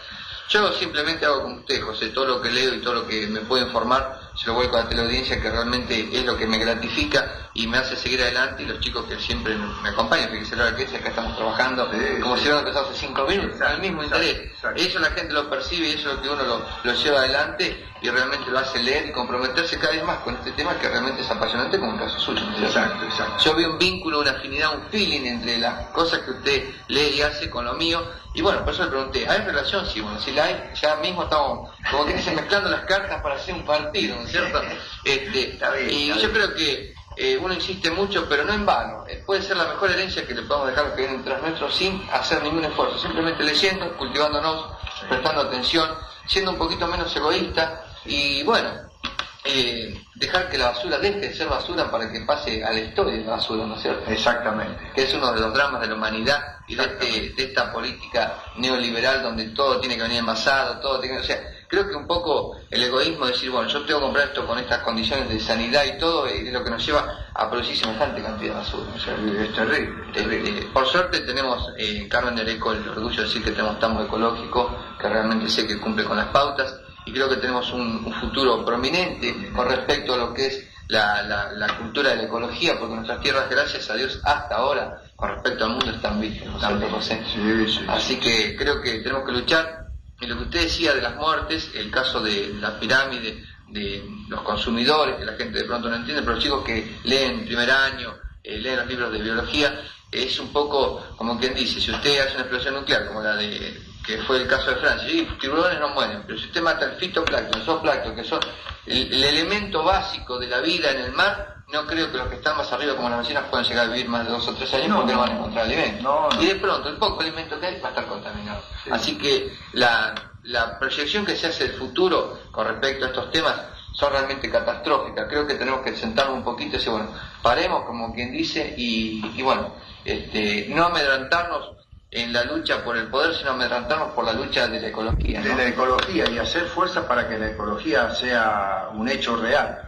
Yo simplemente hago como usted, José, todo lo que leo y todo lo que me puede informar, se lo vuelco a la teleaudiencia, que realmente es lo que me gratifica y me hace seguir adelante, y los chicos que siempre me acompañan, fíjese la es, acá estamos trabajando, Sí, como sí. si hubiéramos empezado hace cinco minutos, al mismo exacto, interés. exacto. Eso la gente lo percibe y eso es lo que uno lo, lo lleva adelante y realmente lo hace leer y comprometerse cada vez más con este tema que realmente es apasionante como el caso suyo. exacto, exacto. Yo veo un vínculo, una afinidad, un feeling entre las cosas que usted lee y hace con lo mío. Y bueno, por eso le pregunté, ¿hay relación? Sí, bueno, si la hay, ya mismo estamos, como que dicen, mezclando las cartas para hacer un partido, ¿no es cierto? Este, Está bien, y está yo bien. creo que eh, uno insiste mucho, pero no en vano. Eh, puede ser la mejor herencia que le podamos dejar a los que vienen tras nuestro sin hacer ningún esfuerzo, simplemente leyendo, cultivándonos, prestando atención, siendo un poquito menos egoísta y bueno, eh, dejar que la basura deje de ser basura para que pase a la historia de la basura, ¿no es cierto? Exactamente. que es uno de los dramas de la humanidad y de, este- de esta política neoliberal donde todo tiene que venir envasado, todo tiene que... O sea, creo que un poco el egoísmo de decir, bueno, yo tengo que comprar esto con estas condiciones de sanidad y todo, es lo que nos lleva a producir semejante cantidad de basura. ¿no es terrible, es terrible. Este, por suerte tenemos eh, en Carmen del Eco el orgullo de decir que tenemos Tambo Ecológico, que realmente sé que cumple con las pautas, y creo que tenemos un, un futuro prominente con respecto a lo que es la, la- la cultura de la ecología, porque nuestras tierras, gracias a Dios, hasta ahora, con respecto al mundo, están vírgenes, ¿no es cierto, José? Sí, sí. Así que creo que tenemos que luchar. Y lo que usted decía de las muertes, el caso de la pirámide, de los consumidores, que la gente de pronto no entiende, pero los chicos que leen primer año, eh, leen los libros de biología, es un poco como quien dice, si usted hace una explosión nuclear, como la de que fue el caso de Francia, y los tiburones no mueren, pero si usted mata el fitoplancton, el zooplancton, que son el, el elemento básico de la vida en el mar, no creo que los que están más arriba como las ballenas puedan llegar a vivir más de dos o tres años No, porque no van a encontrar alimento. No, no. Y de pronto el poco alimento que hay va a estar contaminado. Sí. Así que la, la proyección que se hace del futuro con respecto a estos temas son realmente catastróficas. Creo que tenemos que sentarnos un poquito y decir, bueno, paremos como quien dice y, y bueno, este, no amedrantarnos en la lucha por el poder, sino amedrantarnos por la lucha de la ecología. de la ecología y hacer fuerza para que la ecología sea un hecho real.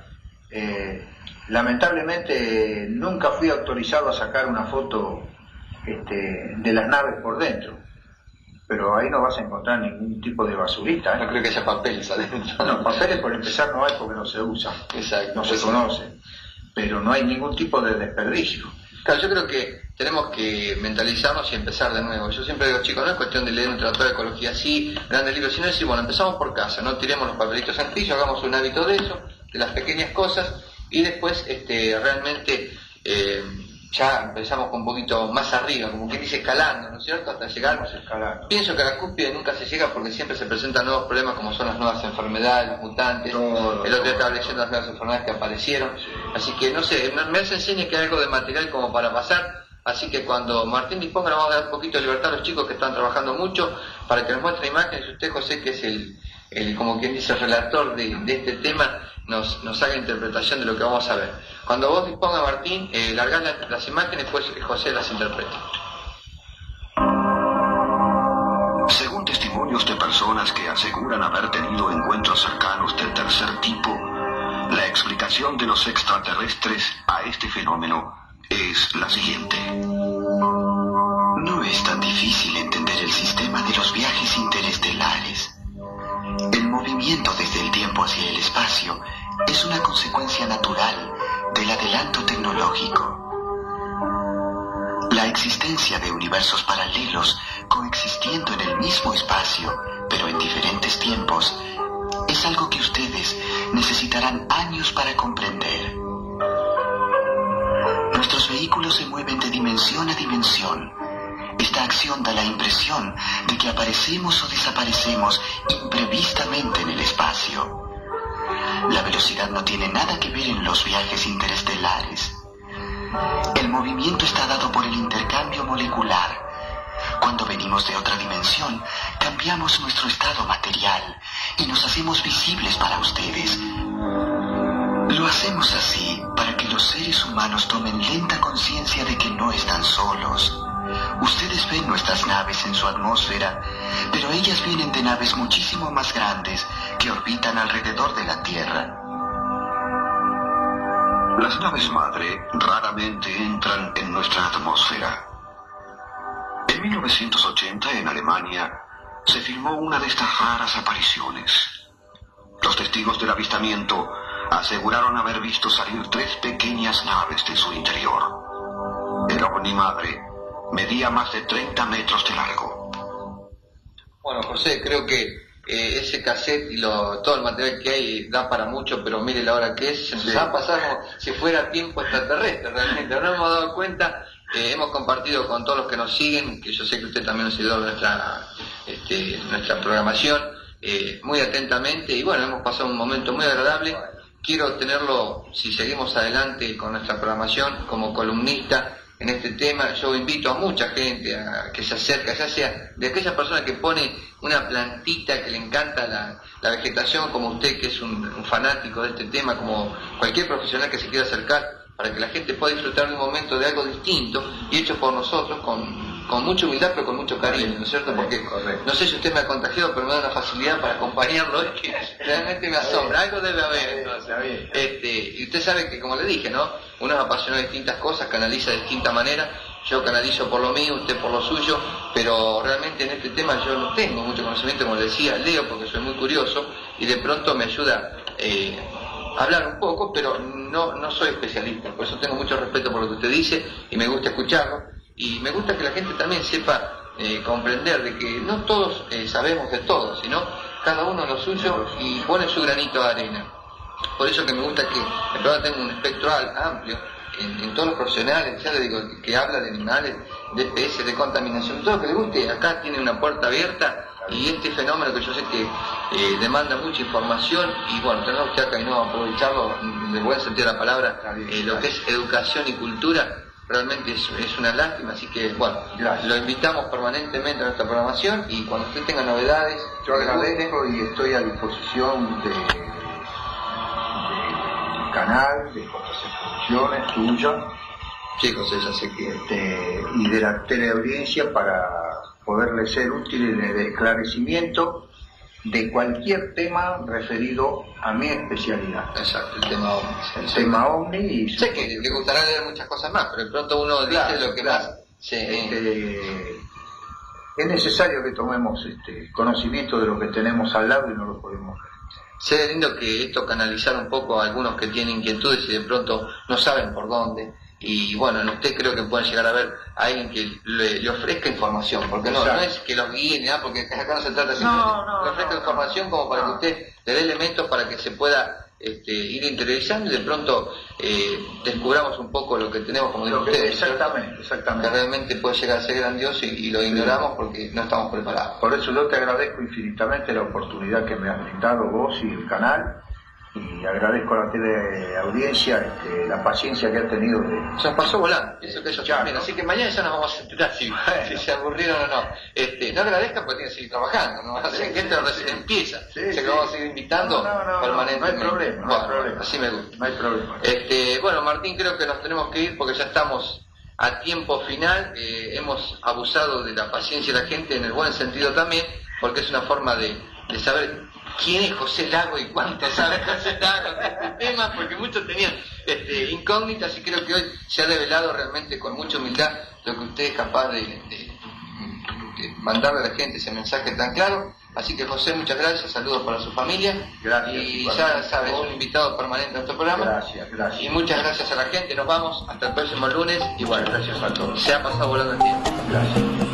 Eh, lamentablemente nunca fui autorizado a sacar una foto este, de las naves por dentro, pero ahí no vas a encontrar ningún tipo de basurita. No ¿eh? creo que haya papeles adentro. No, papeles por empezar no hay porque no se usan, Exacto. no se conocen, pero no hay ningún tipo de desperdicio. Claro, yo creo que tenemos que mentalizarnos y empezar de nuevo. Yo siempre digo, chicos, no es cuestión de leer un tratado de ecología así, grandes libros, sino decir, bueno, empezamos por casa, no tiremos los papelitos en el piso, hagamos un hábito de eso, de las pequeñas cosas, y después este, realmente eh, ya empezamos con un poquito más arriba, como quien dice, escalando, ¿no es cierto?, hasta llegar Vamos escalando. Pienso que a la cúspide nunca se llega porque siempre se presentan nuevos problemas como son las nuevas enfermedades, los mutantes. El otro día estaba leyendo las nuevas enfermedades que aparecieron. Así que no sé, me, hace enseña que hay algo de material como para pasar. Así que cuando Martín disponga, vamos a dar un poquito de libertad a los chicos que están trabajando mucho para que nos muestren imágenes. Usted, José, que es el, el como quien dice, el relator de, de este tema, nos, haga interpretación de lo que vamos a ver. Cuando vos disponga, Martín, eh, largás las, las imágenes, pues José las interpreta. Según testimonios de personas que aseguran haber tenido encuentros cercanos del tercer tipo, la explicación de los extraterrestres a este fenómeno es la siguiente. No difícil entender el sistema de los viajes interestelares. El movimiento desde el tiempo hacia el espacio es una consecuencia natural del adelanto tecnológico. La existencia de universos paralelos coexistiendo en el mismo espacio, pero en diferentes tiempos, es algo que ustedes necesitarán años para comprender. Nuestros vehículos se mueven de dimensión a dimensión. Esta acción da la impresión de que aparecemos o desaparecemos imprevistamente en el espacio. La velocidad no tiene nada que ver en los viajes interestelares. El movimiento está dado por el intercambio molecular. Cuando venimos de otra dimensión, cambiamos nuestro estado material y nos hacemos visibles para ustedes. Lo hacemos así para que los seres humanos tomen lenta conciencia de que no están solos. Ustedes ven nuestras naves en su atmósfera, pero ellas vienen de naves muchísimo más grandes que orbitan alrededor de la Tierra. Las naves madre raramente entran en nuestra atmósfera. En 1980, en Alemania, se filmó una de estas raras apariciones. Los testigos del avistamiento aseguraron haber visto salir tres pequeñas naves de su interior. El ovni madre medía más de 30 metros de largo. Bueno, José, creo que eh, ese cassette y lo, todo el material que hay da para mucho, pero mire la hora que es, se nos ha pasado como si fuera tiempo extraterrestre realmente, no nos hemos dado cuenta, eh, hemos compartido con todos los que nos siguen, que yo sé que usted también nos seguidor de nuestra, este, nuestra programación, eh, muy atentamente y bueno, hemos pasado un momento muy agradable. Quiero tenerlo, si seguimos adelante con nuestra programación, como columnista en este tema. Yo invito a mucha gente a que se acerque, ya sea de aquella persona que pone una plantita que le encanta la, vegetación, como usted que es un, fanático de este tema, como cualquier profesional que se quiera acercar, para que la gente pueda disfrutar de un momento de algo distinto y hecho por nosotros con, con mucha humildad pero con mucho cariño, ¿no es cierto? Porque no sé si usted me ha contagiado, pero me da una facilidad para acompañarlo, es que realmente me asombra, algo debe haber entonces. Este, y usted sabe que como le dije, ¿no? Uno es apasionado de distintas cosas, canaliza de distinta manera, yo canalizo por lo mío, usted por lo suyo, pero realmente en este tema yo no tengo mucho conocimiento, como le decía, leo porque soy muy curioso y de pronto me ayuda eh, hablar un poco, pero no, no soy especialista, por eso tengo mucho respeto por lo que usted dice y me gusta escucharlo y me gusta que la gente también sepa eh, comprender de que no todos eh, sabemos de todo, sino cada uno lo suyo y pone su granito de arena. Por eso que me gusta que en verdad tengo un espectro amplio en, todos los profesionales, ya le digo, que habla de animales, de especies, de contaminación, todo lo que le guste, acá tiene una puerta abierta y este fenómeno que yo sé que eh, demanda mucha información y bueno, tenemos que acá y no aprovecharlo, de buen sentido de la palabra, lo que es educación y cultura, realmente es, una lástima, así que bueno, lo invitamos permanentemente a nuestra programación y cuando usted tenga novedades, yo agradezco y estoy a disposición de, canal, de otras Producciones, tuya, chicos, es así que este, y de la teleaudiencia para poderle ser útil en el esclarecimiento de cualquier tema referido a mi especialidad. Exacto, el tema OVNI. El tema OVNI y... Sé que le gustará leer muchas cosas más, pero de pronto uno dice lo que más... Este, es necesario que tomemos este, conocimiento de lo que tenemos al lado y no lo podemos ver. Sería lindo que esto canalizara un poco a algunos que tienen inquietudes y de pronto no saben por dónde y bueno, en usted creo que pueden llegar a ver a alguien que le, ofrezca información, porque no, no es que los guíe, nada, porque acá no se trata de no, no, le ofrezca información como para que usted le dé elementos para que se pueda este, ir interiorizando y de pronto eh, descubramos un poco lo que tenemos, como dijo usted. Exactamente, exactamente. Que realmente puede llegar a ser grandioso y, lo ignoramos porque no estamos preparados. Por eso yo te agradezco infinitamente la oportunidad que me has brindado vos y el canal y agradezco a la teleaudiencia este, la paciencia que ha tenido de... Se pasó volando, eso que ellos también, así que mañana ya nos vamos a enterar si, se aburrieron o no. Este, no agradezca porque tiene que seguir trabajando, ¿no? Así que esto empieza, sí, que vamos a seguir invitando permanentemente. No, hay problema, no hay problema. Así me gusta. No hay problema. Este, bueno, Martín, creo que nos tenemos que ir porque ya estamos a tiempo final, eh, hemos abusado de la paciencia de la gente en el buen sentido también, porque es una forma de, de saber quién es José Lago y cuánto sabe José Lago de este tema, porque muchos tenían este, incógnitas y creo que hoy se ha revelado realmente con mucha humildad lo que usted es capaz de, mandarle a la gente ese mensaje tan claro. Así que José, muchas gracias, saludos para su familia. Gracias, Y ya sabes, un invitado permanente a nuestro programa. Gracias, gracias. Y muchas gracias a la gente, nos vamos hasta el próximo lunes. Igual, gracias a todos. Se ha pasado volando el tiempo. Gracias.